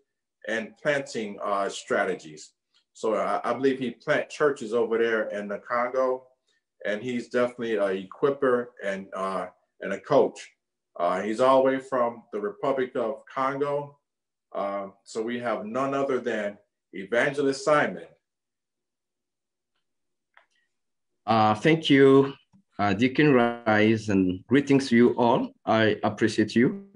and planting uh, strategies. So I, I believe he plant churches over there in the Congo, and he's definitely a equiper and uh, and a coach. Uh, he's all the way from the Republic of Congo. Uh, so we have none other than Evangelist Simon.
Uh, thank you, uh, Deacon Rice, and greetings to you all. I appreciate you.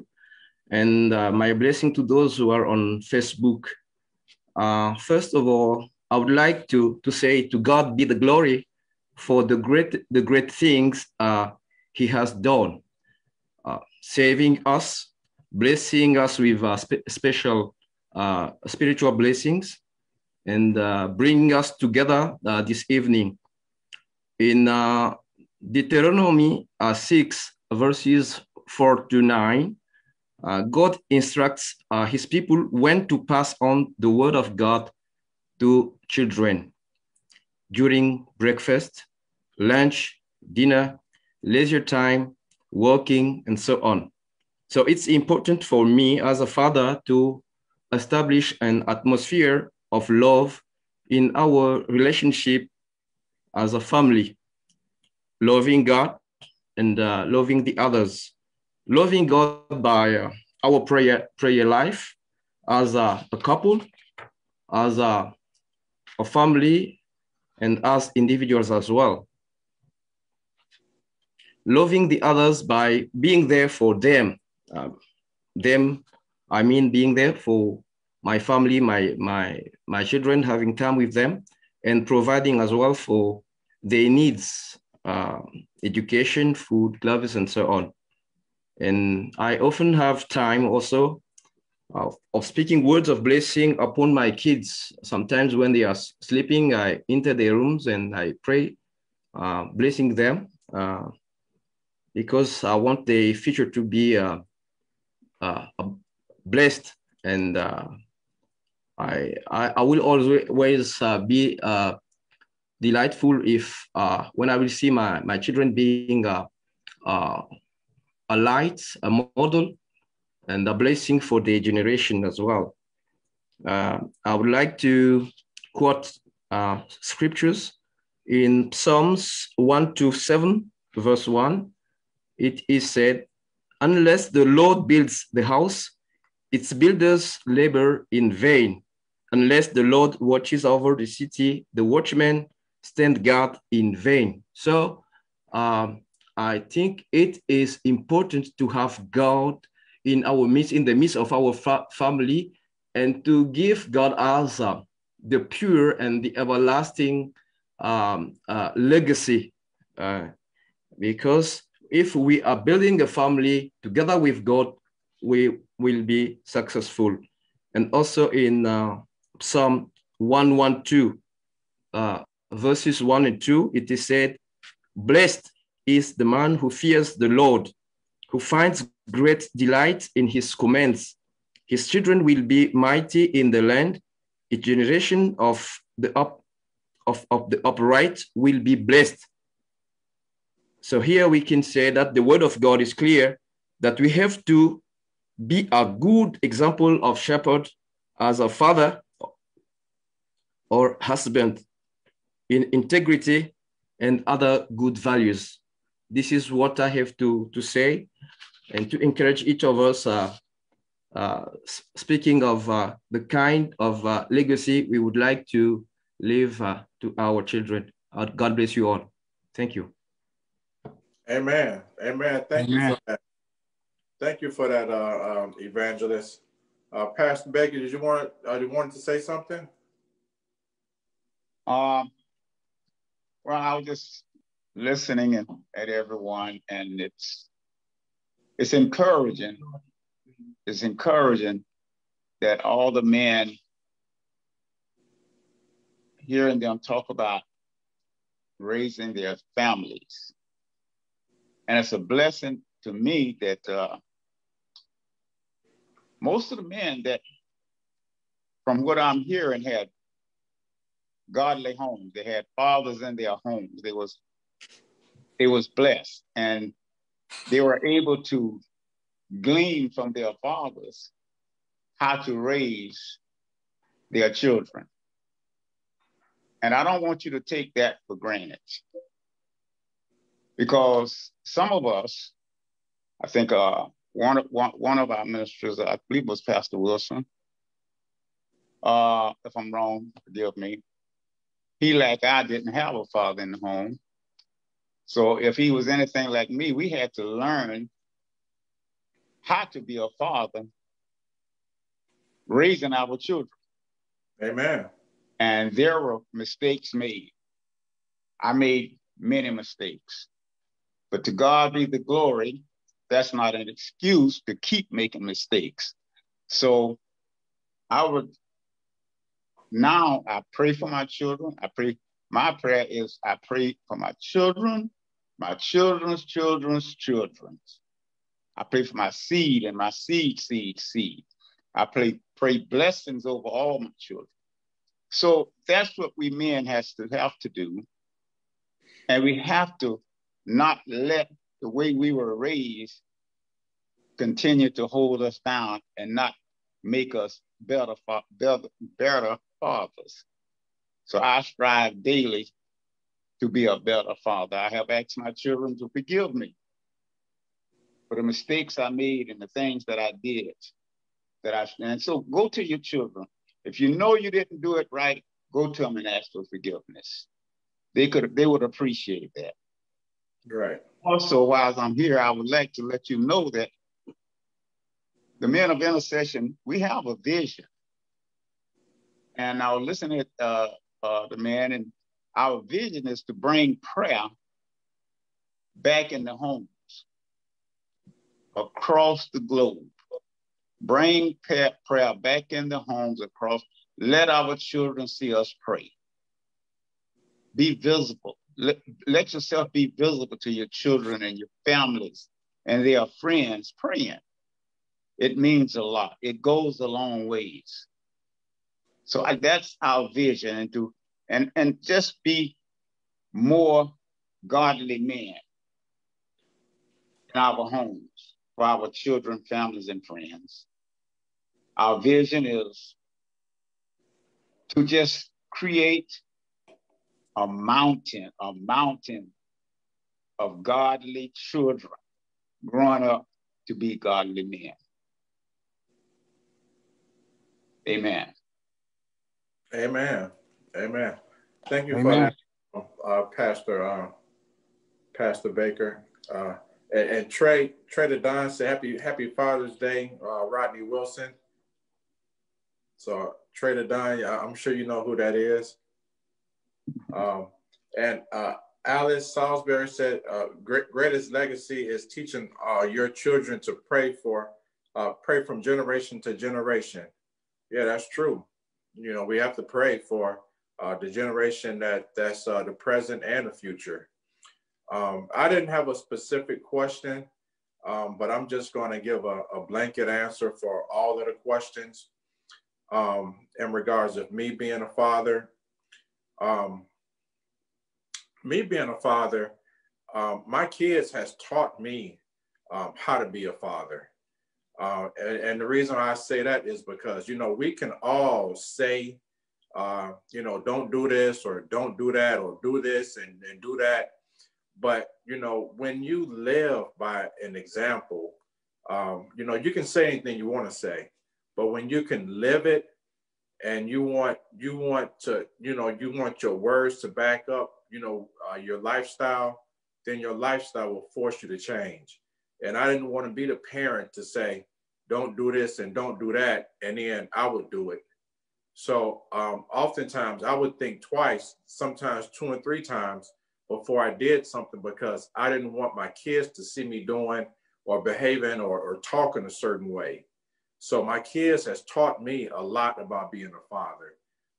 And uh, my blessing to those who are on Facebook. Uh, first of all, I would like to, to say to God be the glory for the great, the great things he has done, uh, saving us, blessing us with uh, spe special uh, spiritual blessings, and uh, bringing us together uh, this evening. In uh, Deuteronomy 6, verses 4 to 9, God instructs his people when to pass on the word of God to children during breakfast, lunch, dinner, leisure time, working, and so on. So it's important for me as a father to establish an atmosphere of love in our relationship as a family, loving God and uh, loving the others, loving God by uh, our prayer prayer life as a, a couple, as a, a family, and as individuals as well. Loving the others by being there for them. Um, them, I mean, being there for my family, my my my children, having time with them, and providing as well for their needs, uh, education, food, clothes, and so on. And I often have time also of, of speaking words of blessing upon my kids. Sometimes when they are sleeping, I enter their rooms and I pray, uh, blessing them. Uh, because I want the future to be uh, uh, blessed and uh, I, I, will always uh, be uh, delightful if uh, when I will see my, my children being a light, a model and a blessing for their generation as well. Uh, I would like to quote uh, scriptures in Psalms 1 to 7, verse 1. It is said, Unless the Lord builds the house, its builders labor in vain. Unless the Lord watches over the city, the watchmen stand guard in vain. So um, I think it is important to have God in our midst, in the midst of our fa family, and to give God uh, the pure and the everlasting um, uh, legacy. Uh, because if we are building a family together with God, we will be successful. And also in uh, Psalm 112, uh, verses 1 and 2, it is said, Blessed is the man who fears the Lord, who finds great delight in his commands. His children will be mighty in the land. A generation of the up of, of the upright will be blessed. So here we can say that the word of God is clear that we have to be a good example of shepherd as a father or husband in integrity and other good values. This is what I have to, to say and to encourage each of us. Uh, uh, speaking of uh, the kind of uh, legacy we would like to leave uh, to our children. Uh, God bless you all. Thank you.
Amen. Amen. Thank Amen. you for that. Thank you for that, um, evangelist. Pastor Becky, did you want uh, you wanted to say something?
Um, well, I was just listening and, at everyone, and it's it's encouraging. It's encouraging that all the men hearing them talk about raising their families. And it's a blessing to me that uh, most of the men that, from what I'm hearing, had godly homes. They had fathers in their homes. They was they was blessed, and they were able to glean from their fathers how to raise their children. And I don't want you to take that for granted. Because some of us, I think uh, one, one, one of our ministers, I believe was Pastor Wilson, uh, if I'm wrong, forgive me, he, like I, didn't have a father in the home. So if he was anything like me, we had to learn how to be a father raising our children.
Amen.
And there were mistakes made. I made many mistakes. But to God be the glory, that's not an excuse to keep making mistakes. So I would now I pray for my children. I pray, my prayer is I pray for my children, my children's children's children. I pray for my seed and my seed, seed, seed. I pray, pray blessings over all my children. So that's what we men has to have to do. And we have to not let the way we were raised continue to hold us down and not make us better, better, better fathers. So I strive daily to be a better father. I have asked my children to forgive me for the mistakes I made and the things that I did. That I and so go to your children. If you know you didn't do it right, go to them and ask for forgiveness. They could they would appreciate that.
Right.
Also, while I'm here, I would like to let you know that the men of intercession, we have a vision. And I was listening to uh, uh, the man, and our vision is to bring prayer back in the homes across the globe. Bring prayer back in the homes across. Let our children see us pray. Be visible. Let, let yourself be visible to your children and your families and their friends praying. It means a lot. It goes a long ways. So I, that's our vision, and to and and just be more godly men in our homes. for our children, families, and friends. Our vision is to just create a mountain, a mountain of godly children growing up to be godly men. Amen.
Amen. Amen. Thank you Amen. for that, uh, Pastor uh, Pastor Baker. Uh, and, and, Trey Trey the Don say happy Happy Father's Day, uh, Rodney Wilson. So Trey the Don, I'm sure you know who that is. Um, and uh, Alice Salisbury said, uh, greatest legacy is teaching uh, your children to pray for, uh, pray from generation to generation. Yeah, that's true. You know, we have to pray for uh, the generation that that's uh, the present and the future. Um, I didn't have a specific question, um, but I'm just going to give a, a, blanket answer for all of the questions um, in regards of me being a father. Um, me being a father, um, my kids has taught me um, how to be a father. Uh, and, and, the reason I say that is because, you know, we can all say, uh, you know, don't do this or don't do that or do this and, and do that. But, you know, when you live by an example, um, you know, you can say anything you want to say, but when you can live it and you want, you want to, you know, you want your words to back up you know, uh, your lifestyle, then your lifestyle will force you to change. And I didn't want to be the parent to say, don't do this and don't do that. And then I would do it. So um, oftentimes I would think twice, sometimes two and three times before I did something because I didn't want my kids to see me doing or behaving or, or talking a certain way. So my kids has taught me a lot about being a father.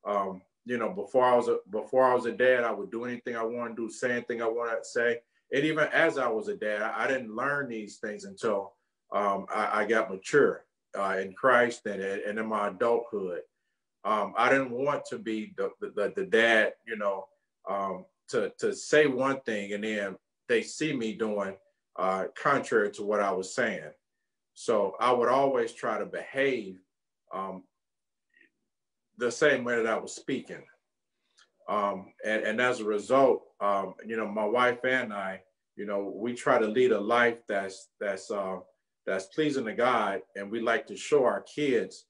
Um, you know, before I was a before I was a dad, I would do anything I want to do, say anything I want to say. And even as I was a dad, I, I didn't learn these things until um, I, I, got mature uh, in Christ and, and in my adulthood. Um, I didn't want to be the, the, the dad, you know, um, to, to say one thing and then they see me doing uh, contrary to what I was saying. So I would always try to behave um, the same way that I was speaking. Um, and, and as a result, um, you know, my wife and I, you know, we try to lead a life that's that's uh, that's pleasing to God, and we like to show our kids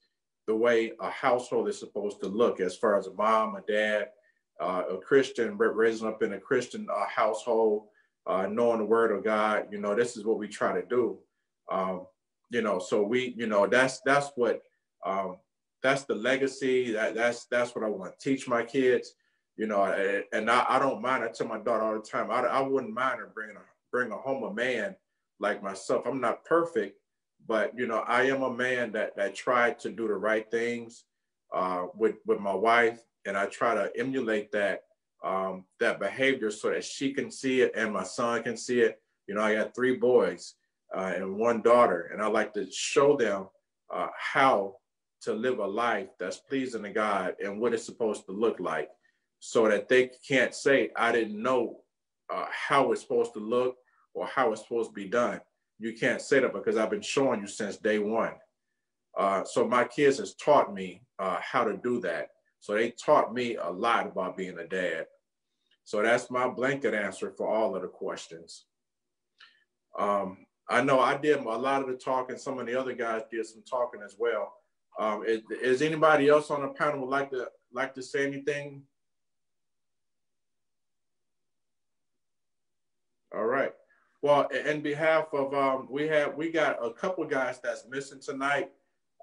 the way a household is supposed to look, as far as a mom, a dad, uh, a Christian, raising up in a Christian uh, household, uh, knowing the Word of God. You know, this is what we try to do. Um, you know, so we, you know, that's that's what um, that's the legacy. That that's that's what I want to teach my kids. You know, and I, I don't mind. I tell my daughter all the time. I, I wouldn't mind her bringing a bring a home a man like myself. I'm not perfect, but you know, I am a man that that tried to do the right things uh, with with my wife, and I try to emulate that um, that behavior so that she can see it and my son can see it. You know, I got three boys uh, and one daughter, and I like to show them uh, how to live a life that's pleasing to God and what it's supposed to look like so that they can't say, I didn't know uh, how it's supposed to look or how it's supposed to be done. You can't say that because I've been showing you since day one. Uh, so my kids has taught me uh, how to do that. So they taught me a lot about being a dad. So that's my blanket answer for all of the questions. Um, I know I did a lot of the talking. Some of the other guys did some talking as well. Um, is, is, anybody else on the panel would like to like to say anything? All right. Well, in behalf of um, we have we got a couple guys that's missing tonight.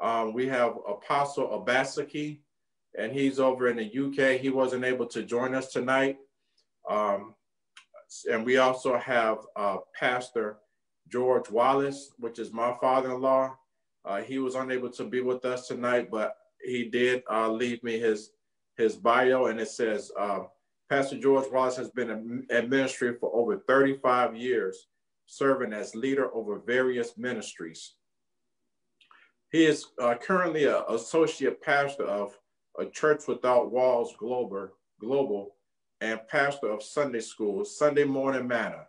Um, we have Apostle Abasaki, and he's over in the UK. He wasn't able to join us tonight. Um, and we also have uh, Pastor George Wallace, which is my father-in-law. Uh, he was unable to be with us tonight, but he did uh, leave me his his bio, and it says uh, Pastor George Wallace has been in ministry for over 35 years, serving as leader over various ministries. He is uh, currently an associate pastor of a Church Without Walls Global, Global and pastor of Sunday School, Sunday Morning Manna.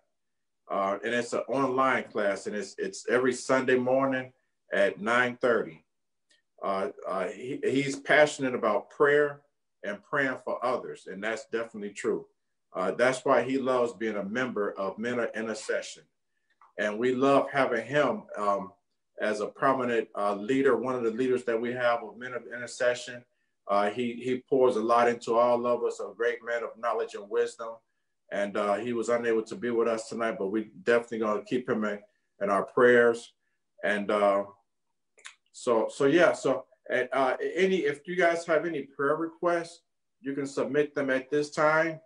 Uh, and it's an online class, and it's it's every Sunday morning at 9:30. Uh, uh, he, he's passionate about prayer and praying for others, and that's definitely true. Uh, that's why he loves being a member of Men of Intercession, and we love having him um, as a prominent uh, leader, one of the leaders that we have of Men of Intercession. Uh, he he pours a lot into all of us, a great man of knowledge and wisdom and uh, he was unable to be with us tonight, but we definitely to keep him in, in our prayers. And uh, so, so yeah, so and, uh, any, if you guys have any prayer requests, you can submit them at this time.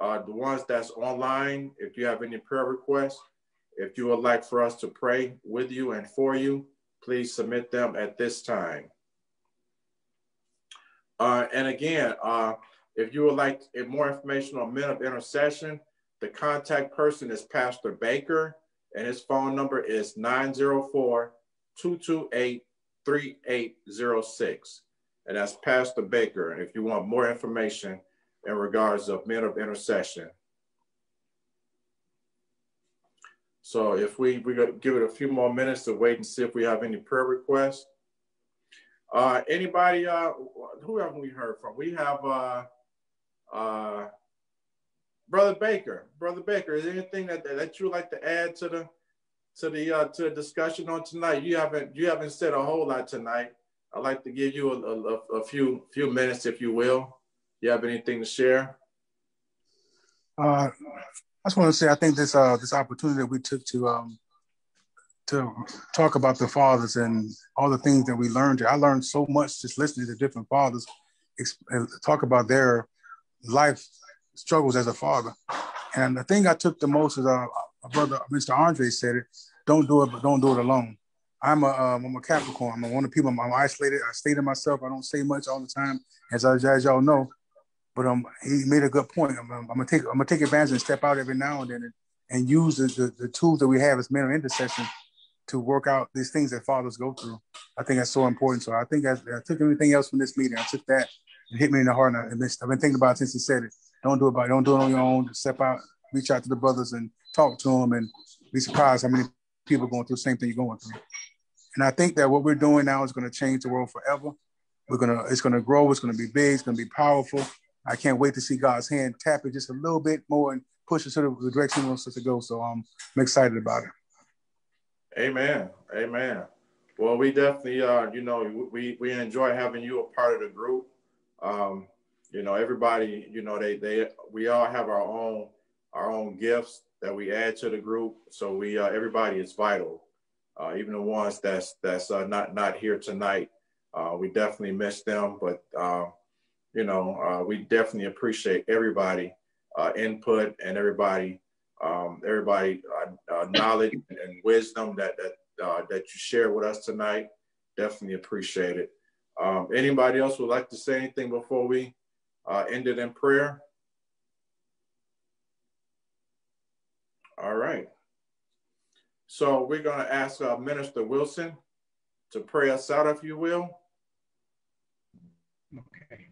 Uh, the ones that's online, if you have any prayer requests, if you would like for us to pray with you and for you, please submit them at this time. Uh, and again, uh, if you would like more information on Men of Intercession, the contact person is Pastor Baker, and his phone number is 904 228 3806. And that's Pastor Baker. And if you want more information in regards of Men of Intercession. So if we, we give it a few more minutes to wait and see if we have any prayer requests. Uh, anybody, uh, who haven't we heard from? We have uh, uh, Brother Baker, Brother Baker, is there anything that, that you would like to add to the to the uh, to the discussion on tonight? You haven't you haven't said a whole lot tonight. I'd like to give you a, a, a few few minutes, if you will. You have anything to share?
Uh, I just want to say I think this uh, this opportunity that we took to um, to talk about the fathers and all the things that we learned. I learned so much just listening to different fathers talk about their life struggles as a father. And the thing I took the most is uh, my brother, Mr. Andre said it, don't do it, but don't do it alone. I'm a, um, I'm a Capricorn. I'm one of the people, I'm, isolated. I stay to myself. I don't say much all the time, as, as, as y'all know. But um, he made a good point. I'm, I'm, gonna take I'm gonna take advantage and step out every now and then and, and use the, the, the tools that we have as men of intercession to work out these things that fathers go through. I think that's so important. So I think I, I took everything else from this meeting. I took that it hit me in the heart. And I, have been thinking about it since he said it. Don't do it by, don't do it on your own. Step out, reach out to the brothers and talk to them, and be surprised how many people going through the same thing you're going through. And I think that what we're doing now is going to change the world forever. We're gonna, it's gonna grow. It's gonna be big. It's gonna be powerful. I can't wait to see God's hand tap it just a little bit more and push us to the direction He wants us to go. So um, I'm excited about it.
Amen. Amen. Well, we definitely, uh, you know, we we enjoy having you a part of the group. Um, you know, everybody, you know, they they we all have our own our own gifts that we add to the group. So we uh, everybody is vital, uh, even the ones that's that's uh, not not here tonight. Uh, we definitely miss them, but uh, you know, uh, we definitely appreciate everybody uh, input and everybody um, everybody knowledge and wisdom that that that you share with us tonight. Definitely appreciate it. Um, anybody else would like to say anything before we uh, end it in prayer? All right. So we're going to ask uh, Minister Wilson to pray us out, if you will.
Okay.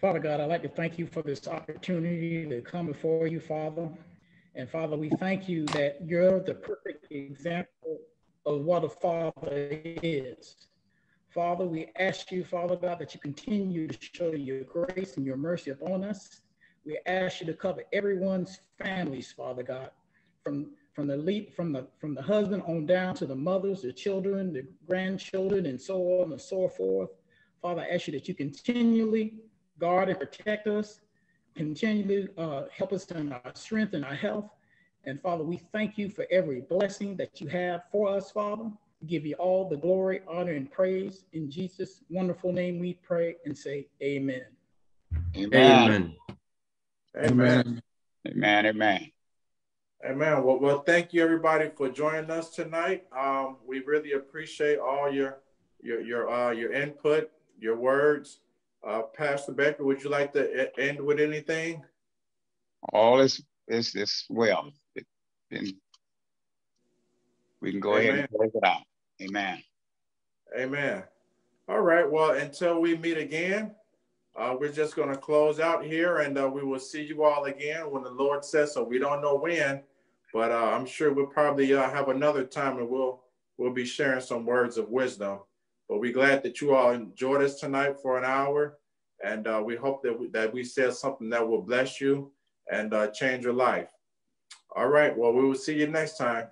Father God, I'd like to thank you for this opportunity to come before you, Father. And Father, we thank you that you're the perfect example of what a father is. Father, we ask you, Father God, that you continue to show your grace and your mercy upon us. We ask you to cover everyone's families, Father God, from from the leap from the from the husband on down to the mothers, the children, the grandchildren, and so on and so forth. Father, I ask you that you continually guard and protect us, continually uh, help us in our strength and our health. And Father, we thank you for every blessing that you have for us, Father give you all the glory, honor, and praise. In Jesus' wonderful name we pray and say amen.
Amen.
Amen.
Amen. Amen.
Amen. Well, well, thank you everybody for joining us tonight. Um, we really appreciate all your your your uh, your input, your words. Uh, Pastor Becker, would you like to end with anything?
All is is is well. It, we can go Amen. ahead and close it out. Amen.
Amen. All right. Well, until we meet again, uh, we're just going to close out here and uh, we will see you all again when the Lord says so. We don't know when, but uh, I'm sure we'll probably uh, have another time and we'll we'll be sharing some words of wisdom. But we're glad that you all enjoyed us tonight for an hour, and uh, we hope that we, that we said something that will bless you and uh, change your life. All right. Well, we will see you next time.